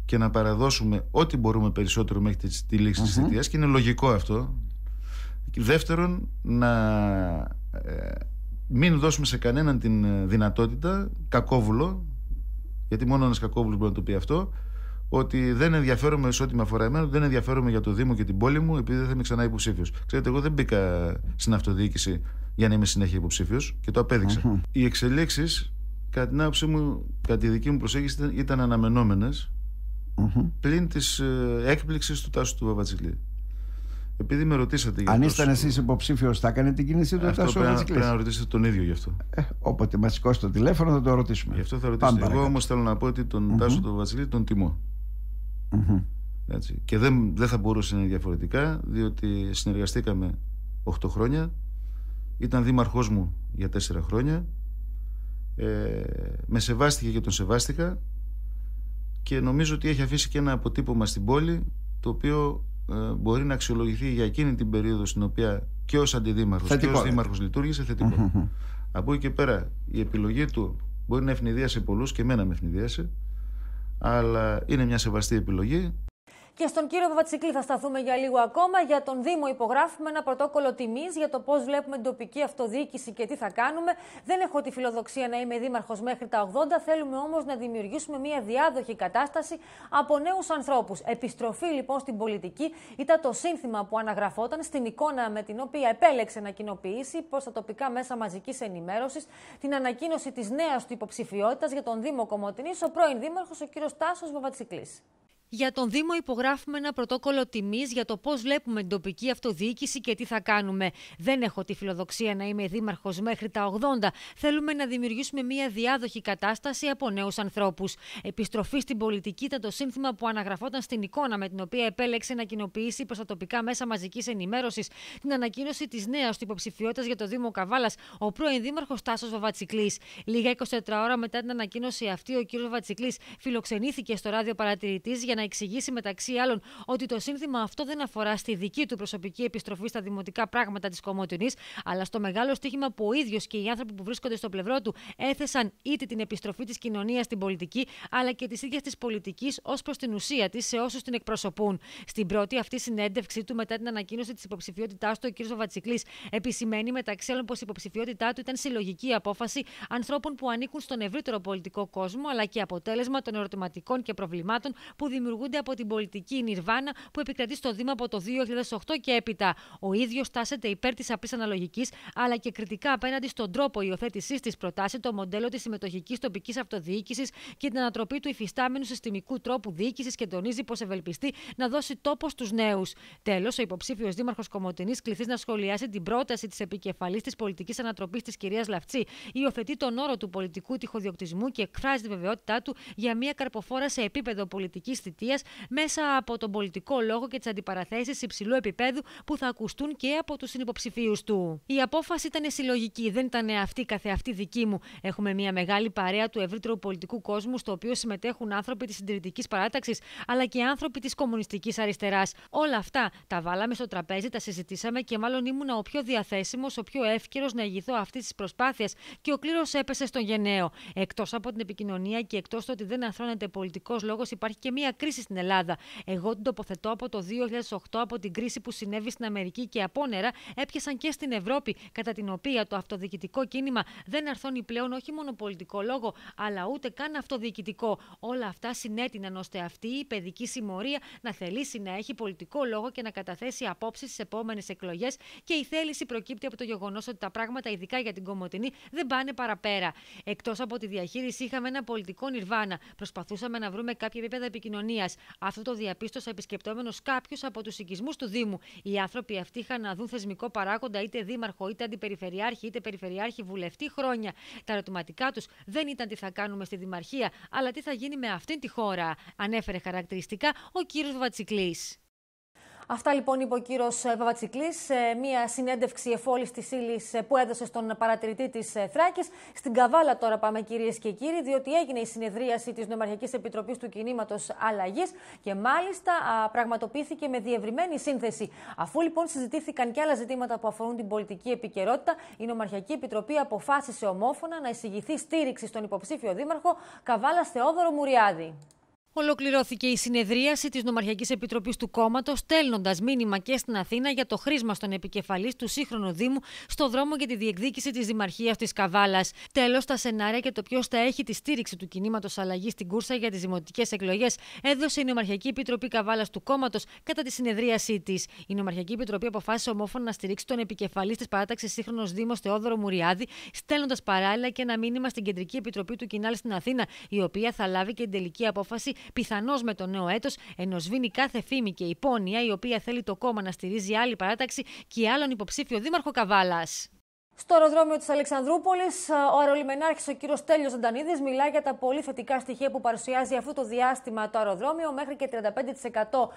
και να παραδώσουμε ό,τι μπορούμε περισσότερο μέχρι τη λήξη mm-hmm. της θητείας και είναι λογικό αυτό Δεύτερον, να ε, μην δώσουμε σε κανέναν την ε, δυνατότητα, κακόβουλο, γιατί μόνο ένας κακόβουλος μπορεί να το πει αυτό, ότι δεν ενδιαφέρομαι σε ό,τι με αφορά εμένα, δεν ενδιαφέρομαι για το Δήμο και την πόλη μου, επειδή δεν θα είμαι ξανά υποψήφιος. Ξέρετε, εγώ δεν μπήκα στην αυτοδιοίκηση για να είμαι συνέχεια υποψήφιος και το απέδειξα. Οι εξελίξεις, κατά την άποψή μου, κατά τη δική μου προσέγγιση, ήταν αναμενόμενες πλην της ε, έκπληξης του Τάσου του Βαβατσιλή. Επειδή με ρωτήσατε για Αν ήσταν εσείς υποψήφιος, θα έκανε την κίνηση του Αυτό πρέπει, πρέπει να ρωτήσετε τον ίδιο γι' αυτό. Ε, όποτε μας σηκώσει το τηλέφωνο θα το ρωτήσουμε. Γι' αυτό θα ρωτήσετε. Εγώ όμως θέλω να πω ότι τον mm-hmm. Τάσο τον Βασιλή τον τιμώ. Mm-hmm. Έτσι. Και δεν, δεν θα μπορούσε να είναι διαφορετικά, διότι συνεργαστήκαμε 8 χρόνια. Ήταν δήμαρχός μου για 4 χρόνια. Ε, με σεβάστηκε και τον σεβάστηκα και νομίζω ότι έχει αφήσει και ένα αποτύπωμα στην πόλη το οποίο ε, μπορεί να αξιολογηθεί για εκείνη την περίοδο στην οποία και ως αντιδήμαρχος και ως δήμαρχος λειτουργήσε θετικό. Από εκεί και πέρα η επιλογή του μπορεί να ευνηδίασε πολλούς και εμένα με ευνηδίασε, αλλά είναι μια σεβαστή επιλογή Και στον κύριο Παπατσικλή θα σταθούμε για λίγο ακόμα. Για τον Δήμο υπογράφουμε ένα πρωτόκολλο τιμής για το πώς βλέπουμε την τοπική αυτοδιοίκηση και τι θα κάνουμε. Δεν έχω τη φιλοδοξία να είμαι δήμαρχος μέχρι τα 80. Θέλουμε όμως να δημιουργήσουμε μια διάδοχη κατάσταση από νέους ανθρώπους. Επιστροφή λοιπόν στην πολιτική ήταν το σύνθημα που αναγραφόταν στην εικόνα με την οποία επέλεξε να κοινοποιήσει προς τα τοπικά μέσα μαζικής ενημέρωσης την ανακοίνωση της νέας του υποψηφιότητας για τον Δήμο Κομωτινής, ο πρώην Δήμαρχος, ο κύριος Τάσος Βαβατσικλής. Για τον Δήμο υπογράφουμε ένα πρωτόκολλο τιμής για το πώς βλέπουμε την τοπική αυτοδιοίκηση και τι θα κάνουμε. Δεν έχω τη φιλοδοξία να είμαι δήμαρχος μέχρι τα 80. Θέλουμε να δημιουργήσουμε μια διάδοχη κατάσταση από νέους ανθρώπους. Επιστροφή στην πολιτική ήταν το σύνθημα που αναγραφόταν στην εικόνα με την οποία επέλεξε να κοινοποιήσει προς τα τοπικά μέσα μαζικής ενημέρωσης την ανακοίνωση της νέας του υποψηφιότητας για το Δήμο Καβάλας, ο πρώην Δήμαρχος Τάσος Βαβατσικλή. Λίγα 24 ώρα μετά την ανακοίνωση αυτή, ο κ. Βαβατσικλή φιλοξενήθηκε στο ράδιο παρατηρητής για να εξηγήσει μεταξύ άλλων ότι το σύνθημα αυτό δεν αφορά στη δική του προσωπική επιστροφή στα δημοτικά πράγματα της Κομωτινή, αλλά στο μεγάλο στίχημα που ο ίδιος και οι άνθρωποι που βρίσκονται στο πλευρό του έθεσαν είτε την επιστροφή της κοινωνίας στην πολιτική, αλλά και τη ίδια της πολιτικής ως προς την ουσία της σε όσους την εκπροσωπούν. Στην πρώτη αυτή συνέντευξή του μετά την ανακοίνωση της υποψηφιότητάς του, ο κ. Βατσικλής επισημαίνει μεταξύ άλλων πως η υποψηφιότητά του ήταν συλλογική απόφαση ανθρώπων που ανήκουν στον ευρύτερο πολιτικό κόσμο, αλλά και αποτέλεσμα των ερωτηματικών και προβλημάτων που δημιουργούν δημιουργούνται από την πολιτική Νιρβάνα που επικρατεί στο Δήμα από το 2008 και έπειτα. Ο ίδιος τάσεται υπέρ της απλή αναλογικής, αλλά και κριτικά απέναντι στον τρόπο υιοθέτησής της προτάσει το μοντέλο της συμμετοχικής τοπικής αυτοδιοίκησης και την ανατροπή του υφιστάμενου συστημικού τρόπου διοίκησης και τονίζει πως ευελπιστεί να δώσει τόπο στους νέους. Τέλος, ο υποψήφιος Δήμαρχος Κομωτινής κληθείς να σχολιάσει την πρόταση της επικεφαλής της πολιτικής ανατροπής της κυρίας Λαυτή. Υιοθετεί τον όρο του πολιτικού τυχοδιοκτισμού και εκφράζει τη βεβαιότητά του για μια καρποφόρα σε επίπεδο πολιτικής θητείας μέσα από τον πολιτικό λόγο και τις αντιπαραθέσεις υψηλού επίπεδου που θα ακουστούν και από τους συνυποψηφίου του. Η απόφαση ήταν συλλογική, δεν ήταν αυτή καθεαυτή δική μου. Έχουμε μια μεγάλη παρέα του ευρύτερου πολιτικού κόσμου, στο οποίο συμμετέχουν άνθρωποι της συντηρητικής παράταξης, αλλά και άνθρωποι της κομμουνιστικής αριστεράς. Όλα αυτά τα βάλαμε στο τραπέζι, τα συζητήσαμε και μάλλον ήμουν ο πιο διαθέσιμος, ο πιο εύκαιρος να ηγηθώ αυτής της προσπάθειας και ο κλήρος έπεσε στον γενναίο. Εκτός από την επικοινωνία και εκτός το ότι δεν αθρώνεται πολιτικός λόγος, υπάρχει και μια κρίση κρίση στην Ελλάδα. Εγώ την τοποθετώ από το 2008 από την κρίση που συνέβη στην Αμερική και απόνερα έπιασαν και στην Ευρώπη, κατά την οποία το αυτοδιοικητικό κίνημα δεν αρθώνει πλέον όχι μόνο πολιτικό λόγο, αλλά ούτε καν αυτοδιοικητικό. Όλα αυτά συνέτειναν ώστε αυτή η παιδική συμμορία να θελήσει να έχει πολιτικό λόγο και να καταθέσει απόψεις στις επόμενες εκλογές και η θέληση προκύπτει από το γεγονός ότι τα πράγματα, ειδικά για την Κομωτινή, δεν πάνε παραπέρα. Εκτός από τη διαχείριση, είχαμε ένα πολιτικό νιρβάνα. Προσπαθούσαμε να βρούμε κάποια επίπεδα επικοινωνίας αυτό το διαπίστωσα επισκεπτόμενος κάποιου από τους οικισμούς του Δήμου. Οι άνθρωποι αυτοί είχαν να δουν θεσμικό παράγοντα, είτε δήμαρχο, είτε αντιπεριφερειάρχη, είτε περιφερειάρχη βουλευτή χρόνια. Τα ερωτηματικά τους δεν ήταν τι θα κάνουμε στη Δημαρχία, αλλά τι θα γίνει με αυτήν τη χώρα. Ανέφερε χαρακτηριστικά ο κύριος Βατσικλής. Αυτά λοιπόν είπε ο κύριος Παπατσικλής σε μια συνέντευξη εφόλης της ύλης που έδωσε στον παρατηρητή της Θράκης. Στην Καβάλα τώρα πάμε κυρίες και κύριοι, διότι έγινε η συνεδρίαση της Νομαρχιακή Επιτροπής του Κινήματος Αλλαγής και μάλιστα πραγματοποιήθηκε με διευρυμένη σύνθεση. Αφού λοιπόν συζητήθηκαν και άλλα ζητήματα που αφορούν την πολιτική επικαιρότητα, η Νομαρχιακή Επιτροπή αποφάσισε ομόφωνα να εισηγηθεί στήριξη στον υποψήφιο δήμαρχο Καβάλα Θεόδωρο Μουριάδη. Ολοκληρώθηκε η συνεδρίαση της Νομαρχιακής Επιτροπής του κόμματος, στέλνοντας μήνυμα και στην Αθήνα για το χρήσμα στον επικεφαλής του σύγχρονου Δήμου στο δρόμο για τη διεκδίκηση της Δημαρχίας της Καβάλας. Τέλος, τα σενάρια και το ποιος θα έχει τη στήριξη του κινήματος αλλαγής στην κούρσα για τις δημοτικές εκλογές έδωσε η Νομαρχιακή Επιτροπή Καβάλας του κόμματος κατά τη συνεδρίασή της. Η Νομαρχιακή Επιτροπή αποφάσισε ομόφωνα να στηρίξει τον επικεφαλής της παράταξης σύγχρονος Δήμος Θεόδωρο Μουριάδη, στέλνοντας παράλληλα και ένα μήνυμα στην Κεντρική Επιτροπή του Κινάλ στην Αθήνα, η οποία θα λάβει και την τελική απόφαση πιθανώς με το νέο έτος, ενώ σβήνει κάθε φήμη και υπόνοια η οποία θέλει το κόμμα να στηρίζει άλλη παράταξη και άλλον υποψήφιο δήμαρχο Καβάλας. Στο αεροδρόμιο της Αλεξανδρούπολης, ο αερολιμενάρχης ο κύριος Τέλειος Ζαντανίδη μιλά για τα πολύ θετικά στοιχεία που παρουσιάζει αυτό το διάστημα το αεροδρόμιο. Μέχρι και 35%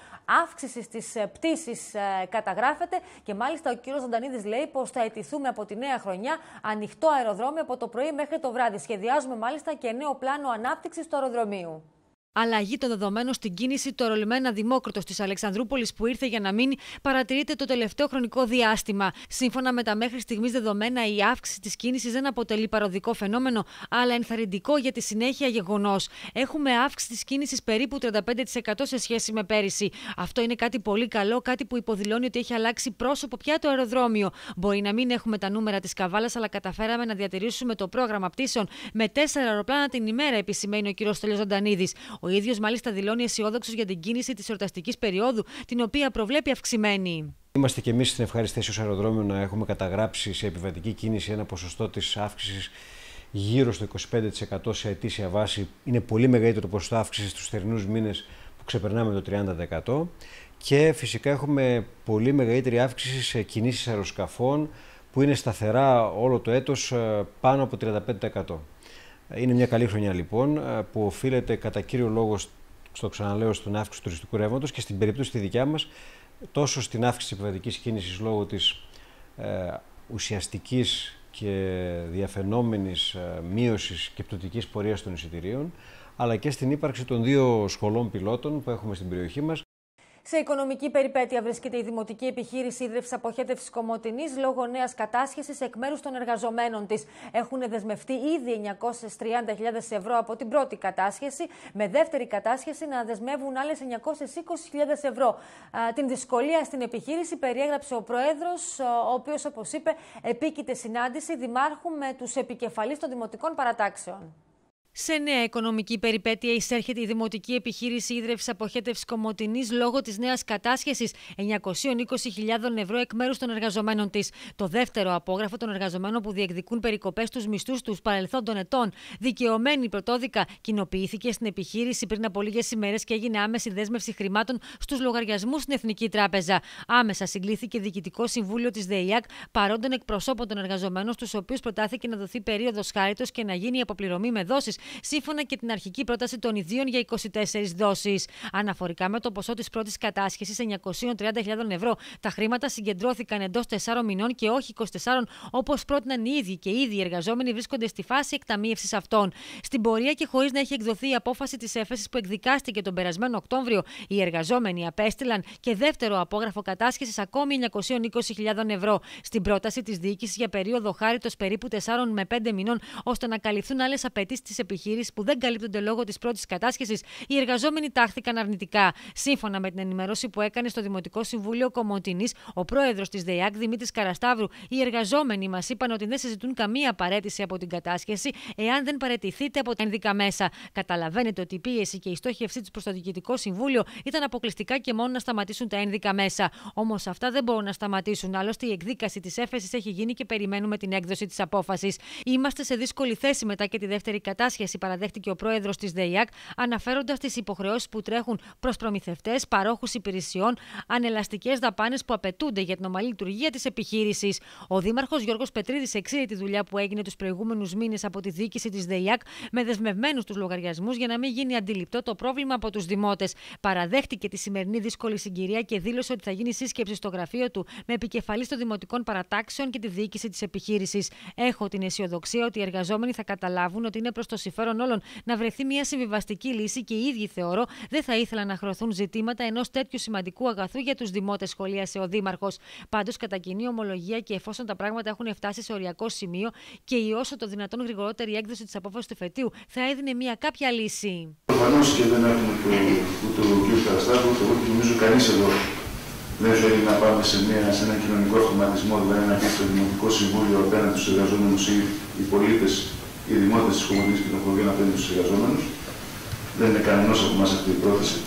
αύξησης στι ε, πτήσει ε, καταγράφεται. Και μάλιστα ο κύριος Ζαντανίδη λέει πως θα ετηθούμε από τη νέα χρονιά ανοιχτό αεροδρόμιο από το πρωί μέχρι το βράδυ. Σχεδιάζουμε μάλιστα και νέο πλάνο ανάπτυξης του αεροδρομίου. Αλλαγή των δεδομένων στην κίνηση του αερολιμένα Δημόκριτος της Αλεξανδρούπολης που ήρθε για να μείνει παρατηρείται το τελευταίο χρονικό διάστημα. Σύμφωνα με τα μέχρι στιγμής δεδομένα, η αύξηση της κίνησης δεν αποτελεί παροδικό φαινόμενο, αλλά ενθαρρυντικό για τη συνέχεια γεγονός. Έχουμε αύξηση της κίνησης περίπου 35% σε σχέση με πέρυσι. Αυτό είναι κάτι πολύ καλό, κάτι που υποδηλώνει ότι έχει αλλάξει πρόσωπο πια το αεροδρόμιο. Μπορεί να μην έχουμε τα νούμερα της Καβάλας, αλλά καταφέραμε να διατηρήσουμε το πρόγραμμα πτήσεων με τέσσερα αεροπλάνα την ημέρα, επισημαίνει ο κ. Στέλιος Ζωντανίδης. Ο ίδιος μάλιστα δηλώνει αισιόδοξος για την κίνηση της εορταστικής περίοδου, την οποία προβλέπει αυξημένη. Είμαστε και εμείς στην ευχάριστη θέση ως αεροδρόμιο να έχουμε καταγράψει σε επιβατική κίνηση ένα ποσοστό της αύξησης γύρω στο 25% σε αιτήσια βάση. Είναι πολύ μεγαλύτερο το ποσοστό αύξησης στους θερινούς μήνες που ξεπερνάμε το 30%. Και φυσικά έχουμε πολύ μεγαλύτερη αύξηση σε κινήσεις αεροσκαφών που είναι σταθερά όλο το έτος ε, πάνω από 35%. Είναι μια καλή χρονιά λοιπόν ε, που οφείλεται κατά κύριο λόγο στο ξαναλέω στην αύξηση του τουριστικού ρεύματος και στην περίπτωση τη δικιά μας τόσο στην αύξηση επιβατικής κίνησης λόγω της ε, ουσιαστικής και διαφαινόμενης ε, μείωσης και πτωτικής πορείας των εισιτηρίων αλλά και στην ύπαρξη των δύο σχολών πιλότων που έχουμε στην περιοχή μας σε οικονομική περιπέτεια βρίσκεται η δημοτική επιχείρηση ίδρυυση αποχέτευσης Κομωτινής λόγω νέας κατάσχεσης εκ μέρους των εργαζομένων της. Έχουν δεσμευτεί ήδη 930.000 ευρώ από την πρώτη κατάσχεση, με δεύτερη κατάσχεση να δεσμεύουν άλλες 920.000 ευρώ. την δυσκολία στην επιχείρηση περιέγραψε ο Πρόεδρος, ο οποίος, όπως είπε, επίκειται συνάντηση δημάρχου με τους επικεφαλείς των δημοτικών παρατάξεων. Σε νέα οικονομική περιπέτεια εισέρχεται η δημοτική επιχείρηση ίδρυυσης αποχέτευσης Κομωτινής λόγω της νέας κατάσχεσης 920.000 ευρώ εκ μέρους των εργαζομένων της. Το δεύτερο απόγραφο των εργαζομένων που διεκδικούν περικοπές στους μισθούς τους παρελθόντων ετών. Δικαιωμένη πρωτόδικα κοινοποιήθηκε στην επιχείρηση πριν από λίγες ημέρες και έγινε άμεση δέσμευση χρημάτων στους λογαριασμούς στην Εθνική Τράπεζα. Άμεσα συγκλήθηκε Διοικητικό Συμβούλιο της ΔΕΙΑΚ παρόντων εκπροσώπων των εργαζομένων, στους οποίους προτάθηκε να δοθεί περίοδος χάριτος και να γίνει η αποπληρωμή με δόσεις σύμφωνα και την αρχική πρόταση των ιδίων για 24 δόσεις. Αναφορικά με το ποσό της πρώτης κατάσχεσης 930.000 ευρώ, τα χρήματα συγκεντρώθηκαν εντός 4 μηνών και όχι 24 όπως πρότειναν οι ίδιοι και ήδη οι εργαζόμενοι βρίσκονται στη φάση εκταμείευση αυτών. Στην πορεία και χωρίς να έχει εκδοθεί η απόφαση της έφεσης που εκδικάστηκε τον περασμένο Οκτώβριο, οι εργαζόμενοι απέστειλαν και δεύτερο απόγραφο κατάσχεσης ακόμη 920.000 ευρώ. Στην πρόταση της διοίκησης για περίοδο χάριτος περίπου 4 με 5 μηνών, ώστε να καλυφθούν άλλες απαιτήσεις της επιχείρηση που δεν καλύπτονται λόγω της πρώτης κατάσχεσης, οι εργαζόμενοι τάχθηκαν αρνητικά. Σύμφωνα με την ενημέρωση που έκανε στο Δημοτικό Συμβούλιο Κομωτινής, ο πρόεδρος της ΔΕΙΑΚ Δημήτρης Καρασταύρου, οι εργαζόμενοι μας είπαν ότι δεν συζητούν καμία παρέτηση από την κατάσχεση εάν δεν παρετηθείτε από τα ενδικά μέσα. Καταλαβαίνετε ότι η πίεση και η στόχευσή τους προς το Διοικητικό Συμβούλιο ήταν αποκλειστικά και μόνο να σταματήσουν τα ένδικα μέσα. Όμως αυτά δεν μπορούν να σταματήσουν. Άλλωστε η εκδίκαση της έφεσης έχει γίνει και περιμένουμε την έκδοση της απόφασης. Είμαστε σε δύσκολη θέση μετά και τη δεύτερη κατάσχεση παραδέχτηκε ο πρόεδρος της ΔΕΙΑΚ, αναφέροντας τις υποχρεώσεις που τρέχουν προς προμηθευτές, παρόχους υπηρεσιών, ανελαστικές δαπάνες που απαιτούνται για την ομαλή λειτουργία της επιχείρησης. Ο Δήμαρχος Γιώργος Πετρίδης εξήρε τη δουλειά που έγινε τους προηγούμενους μήνες από τη διοίκηση της ΔΕΙΑΚ με δεσμευμένους τους λογαριασμούς για να μην γίνει αντιληπτό το πρόβλημα από τους δημότες. Παραδέχτηκε τη σημερινή δύσκολη συγκυρία και δήλωσε ότι θα γίνει σύσκεψη στο γραφείο του με επικεφαλής των δημοτικών παρατάξεων και τη διοίκηση της επιχείρησης. Έχω την αισιοδοξία ότι οι εργαζόμενοι θα καταλάβουν ότι είναι προς το συμφέρον συμφέρον όλων να βρεθεί μια συμβιβαστική λύση και οι ίδιοι θεωρώ δεν θα ήθελαν να χρωθούν ζητήματα ενός τέτοιου σημαντικού αγαθού για τους δημότες, σχολίασε ο Δήμαρχος. Πάντως, κατά κοινή ομολογία και εφόσον τα πράγματα έχουν φτάσει σε οριακό σημείο και η όσο το δυνατόν γρηγορότερη έκδοση της απόφασης του φετίου θα έδινε μια κάποια λύση. Προφανώς και δεν έχουμε ούτε ο κ. Καραστάκου, ούτε εγώ και νομίζω κανείς εδώ δεν θέλει να πάμε σε, μια, σε ένα κοινωνικό αυτοματισμό, δηλαδή να πει στο Δημοτικό Συμβούλιο απέναντι στους εργαζόμενους ή οι πολίτες οι δημότες της Κομμουνιστική Κοινοβουλία απέναντι στους εργαζόμενους. Δεν είναι κανένας από εμάς αυτή η πρόθεση.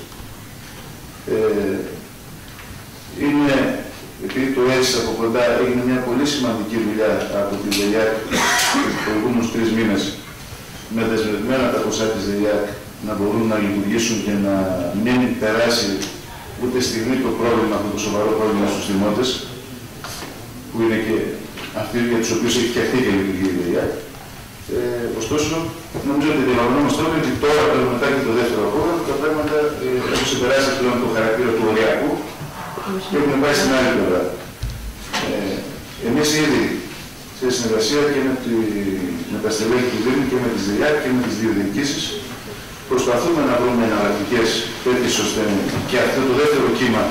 Ε, είναι, επειδή το έζησα από κοντά, έγινε μια πολύ σημαντική δουλειά από τη ΔΕΙΑΚ τους προηγούμενους τρεις μήνες με δεσμευμένα τα ποσά της ΔΕΙΑΚ να μπορούν να λειτουργήσουν και να μην περάσει ούτε στιγμή το πρόβλημα, αυτό το σοβαρό πρόβλημα στους δημότες, που είναι και αυτοί για τους οποίους έχει φτιαχτεί και λειτουργεί η ΔΕΙΑΚ. Ε, ωστόσο, νομίζω ότι αντιλαμβανόμαστε όλοι ότι τώρα, μετά και το δεύτερο απόγευμα, τα πράγματα ε, έχουν συμπεράσει πλέον το χαρακτήρα του οριακού και έχουν πάει στην άλλη πλευρά. Ε, Εμείς ήδη σε συνεργασία και με, τη, με τα στελέχη του Δήμου και με τις ΔΕΙΑΚ και με τις δύο διοικήσεις Προσπαθούμε να βρούμε εναλλακτικές τέτοιες ώστε και αυτό το δεύτερο κύμα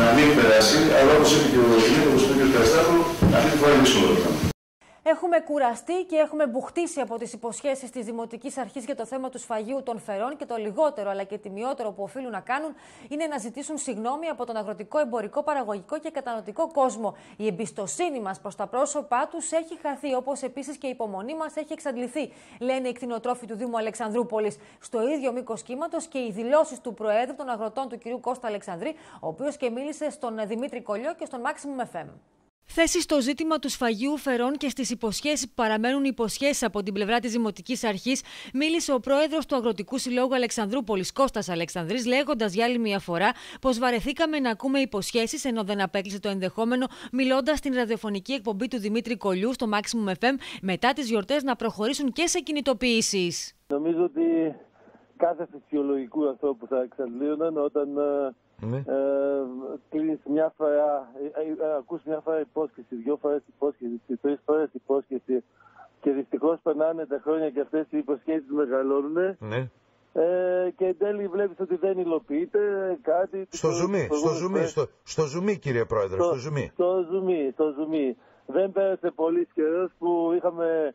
να μην περάσει, αλλά όπως είπε και ο κ. Καραστάκου, αυτή τη φορά είναι δύσκολο το θέμα. Έχουμε κουραστεί και έχουμε μπουχτίσει από τις υποσχέσεις της Δημοτικής Αρχής για το θέμα του σφαγίου των φερών και το λιγότερο αλλά και τιμιότερο που οφείλουν να κάνουν είναι να ζητήσουν συγγνώμη από τον αγροτικό, εμπορικό, παραγωγικό και κατανοτικό κόσμο. Η εμπιστοσύνη μας προς τα πρόσωπά τους έχει χαθεί, όπως επίσης και η υπομονή μας έχει εξαντληθεί, λένε οι κτηνοτρόφοι του Δήμου Αλεξανδρούπολης. Στο ίδιο μήκος κύματος και οι δηλώσεις του Προέδρου των Αγροτών του κ. Κώστα Αλεξανδρή, ο οποίος και μίλησε στον Δημήτρη Κολιό και στον Maximum FM. Θέση στο ζήτημα του σφαγίου φερών και στις υποσχέσεις που παραμένουν υποσχέσεις από την πλευρά της Δημοτικής Αρχής, μίλησε ο πρόεδρος του Αγροτικού Συλλόγου Αλεξανδρούπολης, Κώστας Αλεξανδρής, λέγοντας για άλλη μια φορά πως βαρεθήκαμε να ακούμε υποσχέσεις ενώ δεν απέκλεισε το ενδεχόμενο, μιλώντας στην ραδιοφωνική εκπομπή του Δημήτρη Κολιού στο Maximum FM μετά τις γιορτές να προχωρήσουν και σε κινητοποιήσεις. Νομίζω ότι κάθε φυσιολογικού ανθρώπου θα εξαντλείωναν όταν ε, ναι. Ε, κλείνεις μια φορά, ε, ε, ακούς μια φορά υπόσχεση, δυο φορές υπόσχεση, τρεις φορές υπόσχεση και δυστυχώς περνάνε τα χρόνια και αυτές οι υποσχέσεις μεγαλώνουν. Ναι. Ε, και εν τέλει βλέπεις ότι δεν υλοποιείται κάτι... Στο ζουμί, στο ζουμί, στο, στο ζουμί κύριε Πρόεδρε, στο, στο ζουμί. Στο ζουμί, στο ζουμί. Δεν πέρασε πολύ καιρός που είχαμε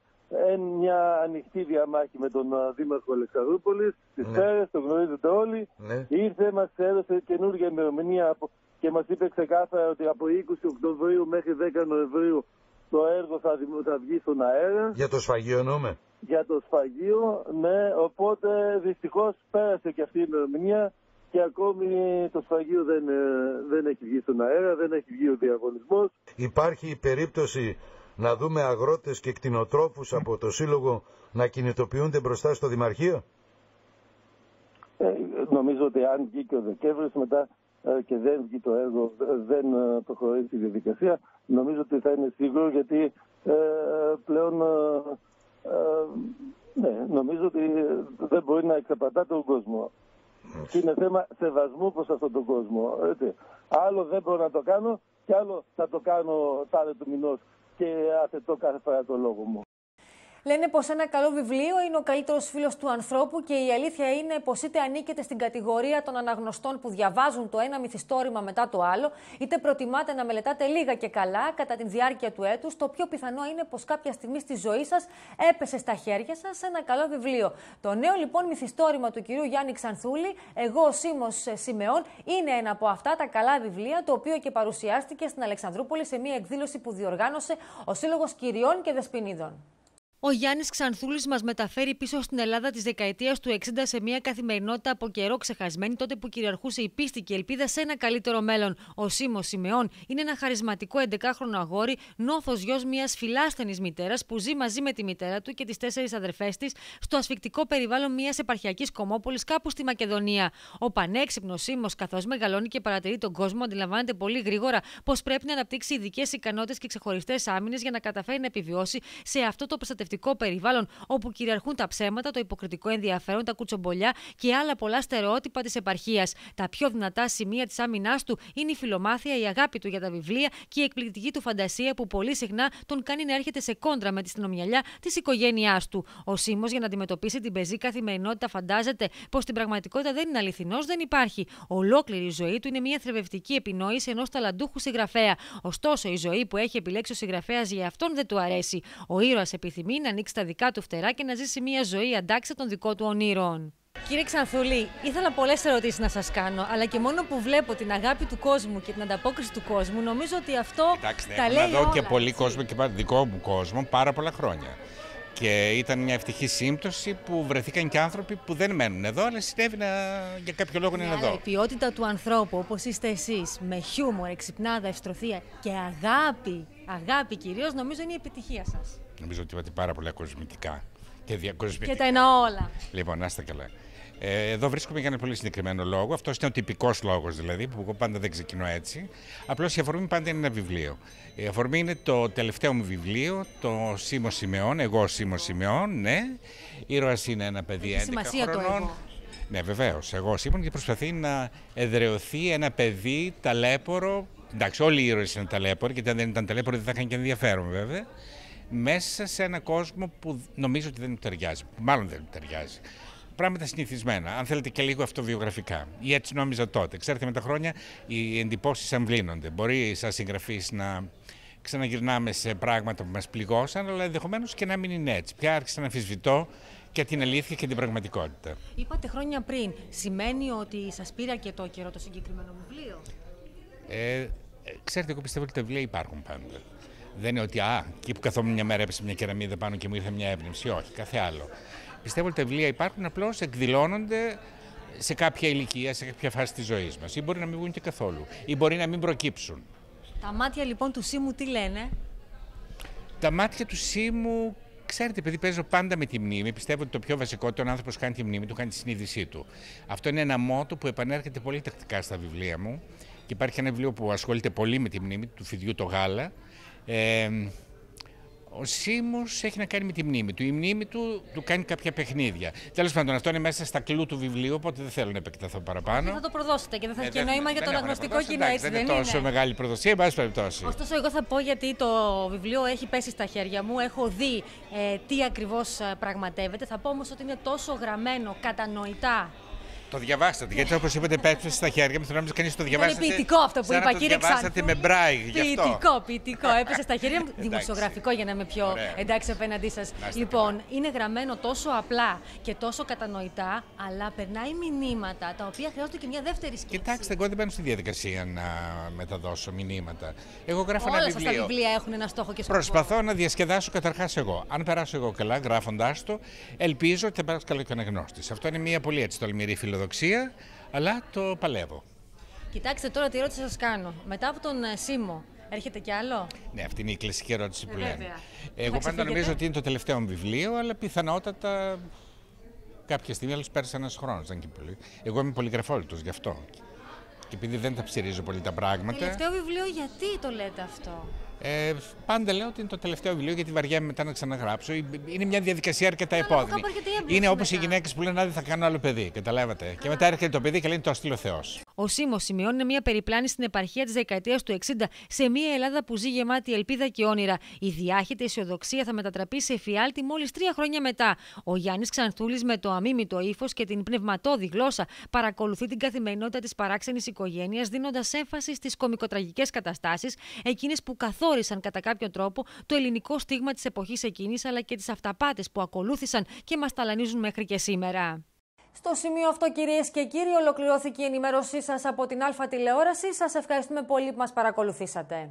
μια ανοιχτή διαμάχη με τον Δήμαρχο Αλεξανδρούπολης. Τις ναι. Φέρε, το γνωρίζετε όλοι. Ναι. Ήρθε, μας έδωσε καινούργια ημερομηνία και μας είπε ξεκάθαρα ότι από 20 Οκτωβρίου μέχρι 10 Νοεμβρίου το έργο θα, θα βγει στον αέρα. Για το σφαγείο εννοούμε. Για το σφαγείο, ναι. Οπότε δυστυχώς πέρασε και αυτή η ημερομηνία και ακόμη το σφαγείο δεν, ε, δεν έχει βγει στον αέρα, δεν έχει βγει ο διαγωνισμός. Υπάρχει η περίπτωση να δούμε αγρότες και κτηνοτρόφους από το Σύλλογο να κινητοποιούνται μπροστά στο Δημαρχείο; Ε, νομίζω ότι αν βγει και ο Δεκέμβρης μετά ε, και δεν βγει το έργο, δεν ε, προχωρήσει η διαδικασία, νομίζω ότι θα είναι σίγουρο γιατί ε, πλέον ναι, νομίζω ότι δεν μπορεί να εξαπατά τον κόσμο. Και είναι θέμα σεβασμού προς αυτόν τον κόσμο. Έτσι. Άλλο δεν μπορώ να το κάνω και άλλο θα το κάνω τάδε του μηνός και αθετώ κάθε φορά το λόγο μου. Λένε πως ένα καλό βιβλίο είναι ο καλύτερος φίλος του ανθρώπου και η αλήθεια είναι πως είτε ανήκετε στην κατηγορία των αναγνωστών που διαβάζουν το ένα μυθιστόρημα μετά το άλλο, είτε προτιμάτε να μελετάτε λίγα και καλά κατά τη διάρκεια του έτους, το πιο πιθανό είναι πως κάποια στιγμή στη ζωή σας έπεσε στα χέρια σας ένα καλό βιβλίο. Το νέο λοιπόν μυθιστόρημα του κυρίου Γιάννη Ξανθούλη, Εγώ ο Σίμω Σιμεών, είναι ένα από αυτά τα καλά βιβλία, το οποίο και παρουσιάστηκε στην Αλεξανδρούπολη σε μια εκδήλωση που διοργάνωσε ο Σύλλογος Κυριών και Δεσποινίδων. Ο Γιάννης Ξανθούλης μας μεταφέρει πίσω στην Ελλάδα της δεκαετίας του 60 σε μια καθημερινότητα από καιρό ξεχασμένη, τότε που κυριαρχούσε η πίστη και η ελπίδα σε ένα καλύτερο μέλλον. Ο Σίμω Σιμεών είναι ένα χαρισματικό 11χρονο αγόρι, νόθος γιος μιας φιλάσθενης μητέρας που ζει μαζί με τη μητέρα του και τις τέσσερις αδερφές της στο ασφικτικό περιβάλλον μιας επαρχιακής κομμόπολη κάπου στη Μακεδονία. Ο πανέξυπνος Σίμω, καθώς μεγαλώνει και παρατηρεί τον κόσμο, αντιλαμβάνεται πολύ γρήγορα πως πρέπει να αναπτύξει ειδικές ικανότητες και ξεχωριστές άμυνες για να καταφέρει να επιβιώσει σε αυτό το προστατευτικό περιβάλλον όπου κυριαρχούν τα ψέματα, το υποκριτικό ενδιαφέρον, τα κουτσομπολιά και άλλα πολλά στερεότυπα της επαρχίας. Τα πιο δυνατά σημεία της άμυνάς του είναι η φιλομάθεια, η αγάπη του για τα βιβλία και η εκπληκτική του φαντασία που πολύ συχνά τον κάνει να έρχεται σε κόντρα με τη στενομυαλιά της οικογένειάς του. Ο Σίμω για να αντιμετωπίσει την πεζή καθημερινότητα φαντάζεται πως στην πραγματικότητα δεν είναι αληθινός, δεν υπάρχει. Ολόκληρη η ζωή του είναι μια θρεβευτική επινόηση ενός ταλαντούχου συγγραφέα. Ωστόσο, η ζωή που έχει επιλέξει ο συγγραφέας για αυτόν δεν του αρέσει. Ο ήρωας επιθυμεί να ανοίξει τα δικά του φτερά και να ζήσει μια ζωή αντάξια των δικών του ονείρων. Κύριε Ξανθούλη, ήθελα πολλές ερωτήσεις να σας κάνω, αλλά και μόνο που βλέπω την αγάπη του κόσμου και την ανταπόκριση του κόσμου, νομίζω ότι αυτό Κοιτάξτε, τα λέει εδώ όλα. και πολύ κόσμο και δικό μου κόσμο πάρα πολλά χρόνια. Και ήταν μια ευτυχή σύμπτωση που βρεθήκαν και άνθρωποι που δεν μένουν εδώ, αλλά συνέβη να, για κάποιο λόγο να είναι Αλλά εδώ. η ποιότητα του ανθρώπου, όπως είστε εσείς, με χιούμορ, εξυπνάδα, ευστροφία και αγάπη, αγάπη κυρίως, νομίζω είναι η επιτυχία σας. Νομίζω ότι είπατε πάρα πολλά κοσμητικά. Και διακοσμητικά. Και τα εννοώ όλα. Λοιπόν, να είστε καλά. Ε, εδώ βρίσκομαι για ένα πολύ συγκεκριμένο λόγο. Αυτό είναι ο τυπικός λόγος δηλαδή, που εγώ πάντα δεν ξεκινώ έτσι. Απλώς η αφορμή πάντα είναι ένα βιβλίο. Η αφορμή είναι το τελευταίο μου βιβλίο, το Σίμω Σιμεών. Εγώ Σίμω Σιμεών, ναι. Ήρωας είναι ένα παιδί Έχει 11 σημασία το χρονών. εγώ. Ναι, βεβαίως. Εγώ Σίμων και προσπαθεί να εδρεωθεί ένα παιδί ταλέπορο. Εντάξει, όλοι οι ήρωες είναι ταλέποροι, γιατί αν δεν ήταν ταλέποροι δεν θα είχαν και ενδιαφέρον βέβαια. Μέσα σε ένα κόσμο που νομίζω ότι δεν του ταιριάζει. Μάλλον δεν του ταιριάζει. πράγματα συνηθισμένα. Αν θέλετε και λίγο αυτοβιογραφικά. Ή έτσι νόμιζα τότε. Ξέρετε, με τα χρόνια οι εντυπώσεις αμβλύνονται. Μπορεί σαν συγγραφή να ξαναγυρνάμε σε πράγματα που μας πληγώσαν, αλλά ενδεχομένως και να μην είναι έτσι. Πια άρχισα να αμφισβητώ και την αλήθεια και την πραγματικότητα. Είπατε χρόνια πριν, σημαίνει ότι σας πήρα και το καιρό το συγκεκριμένο βιβλίο; Ε, ξέρετε, εγώ πιστεύω ότι τα βιβλία υπάρχουν πάντα. Δεν είναι ότι, α, εκεί που καθόμουν μια μέρα έπεσε μια κεραμίδα πάνω και μου ήρθε μια έμπνευση. Όχι, κάθε άλλο. Πιστεύω ότι τα βιβλία υπάρχουν, απλώς εκδηλώνονται σε κάποια ηλικία, σε κάποια φάση της ζωής μας. Ή μπορεί να μην βγουν και καθόλου. Ή μπορεί να μην προκύψουν. Τα μάτια λοιπόν του Σίμου τι λένε; Τα μάτια του Σίμου, ξέρετε, επειδή παίζω πάντα με τη μνήμη, πιστεύω ότι το πιο βασικό, ότι ο άνθρωπος κάνει τη μνήμη του, κάνει τη συνείδησή του. Αυτό είναι ένα μότο που επανέρχεται πολύ τακτικά στα βιβλία μου. Και υπάρχει ένα βιβλίο που ασχολείται πολύ με τη μνήμη του φιδιού το Γάλα. Ε, ο Σίμω έχει να κάνει με τη μνήμη του. Η μνήμη του του κάνει κάποια παιχνίδια. Τέλος πάντων, αυτό είναι μέσα στα κλου του βιβλίου, οπότε δεν θέλω να επεκταθώ παραπάνω. θα το προδώσετε και δεν θα έχει ε, και νόημα για το αναγνωστικό κοινό, έτσι δεν είναι. τόσο μεγάλη προδοσία, εν πάση περιπτώσει. Ωστόσο, εγώ θα πω γιατί το βιβλίο έχει πέσει στα χέρια μου. Έχω δει ε, τι ακριβώς ε, πραγματεύεται. Θα πω όμως ότι είναι τόσο γραμμένο, κατανοητά το διαβάσατε. Γιατί όπως είπατε, πέφτει στα χέρια μου. Θέλω να κανείς το διαβάσατε. Είναι ποιητικό αυτό που είπα, κύριε Ξάνθου. Το διαβάσατε με μπράι. Ποιητικό, ποιητικό. Έπεσε στα χέρια μου. Δημοσιογραφικό για να είμαι πιο εντάξει απέναντί σας. Λοιπόν, είναι γραμμένο τόσο απλά και τόσο κατανοητά, αλλά περνάει μηνύματα τα οποία χρειάζονται και μια δεύτερη σκέψη. Κοιτάξτε, εγώ δεν μπαίνω στη διαδικασία να μεταδώσω μηνύματα. Εγώ γράφω Όλα ένα βιβλίο. Όλα τα βιβλία έχουν ένα στόχο και σκοπό. Προσπαθώ να διασκεδάσω καταρχάς εγώ. Αν περάσω εγώ καλά γράφοντάς το, ελπίζω ότι θα περάσει καλά και ο αναγνώστης. Αυτό είναι μια πολύ έτσι τολμηρή φιλοδοξία φιλοδοξία, αλλά το παλεύω. Κοιτάξτε τώρα τι ερώτηση σας κάνω. Μετά από τον ε, Σίμω, έρχεται κι άλλο; Ναι, αυτή είναι η κλασική ερώτηση που λένε. Εγώ πάντα νομίζω ότι είναι το τελευταίο μου βιβλίο, αλλά πιθανότατα κάποια στιγμή άλλο πέρασε ένας χρόνος. Δεν και πολύ. Εγώ είμαι πολυγραφόλητος γι' αυτό. Και επειδή δεν τα ψηρίζω πολύ τα πράγματα. Τελευταίο βιβλίο, γιατί το λέτε αυτό; Ε, πάντα λέω ότι είναι το τελευταίο βιβλίο γιατί βαριέμαι μετά να ξαναγράψω. Είναι μια διαδικασία αρκετά επώδυνη. Είναι όπως οι γυναίκες που λένε: δεν θα κάνω άλλο παιδί. Καταλάβατε. Και μετά έρχεται το παιδί και λένε: Το αστείλω Θεός. Ο Σίμω σημειώνει μια περιπλάνηση στην επαρχία της δεκαετίας του 60 σε μια Ελλάδα που ζει γεμάτη ελπίδα και όνειρα. Η διάχυτη αισιοδοξία θα μετατραπεί σε φιάλτη μόλις τρία χρόνια μετά. Ο Γιάννης Ξανθούλης με το αμίμητο ύφος και την πνευματόδη γλώσσα παρακολουθεί την καθημερινότητα της παράξενης οικογένειας, δίνοντας έμφαση στις κομικοτραγικές καταστάσεις, εκείνες που καθόρισαν κατά κάποιο τρόπο το ελληνικό στίγμα της εποχής εκείνης, αλλά και τις αυταπάτες που ακολούθησαν και μας ταλανίζουν μέχρι και σήμερα. Στο σημείο αυτό, κυρίες και κύριοι, ολοκληρώθηκε η ενημέρωσή σας από την Α τηλεόραση. Σας ευχαριστούμε πολύ που μας παρακολουθήσατε.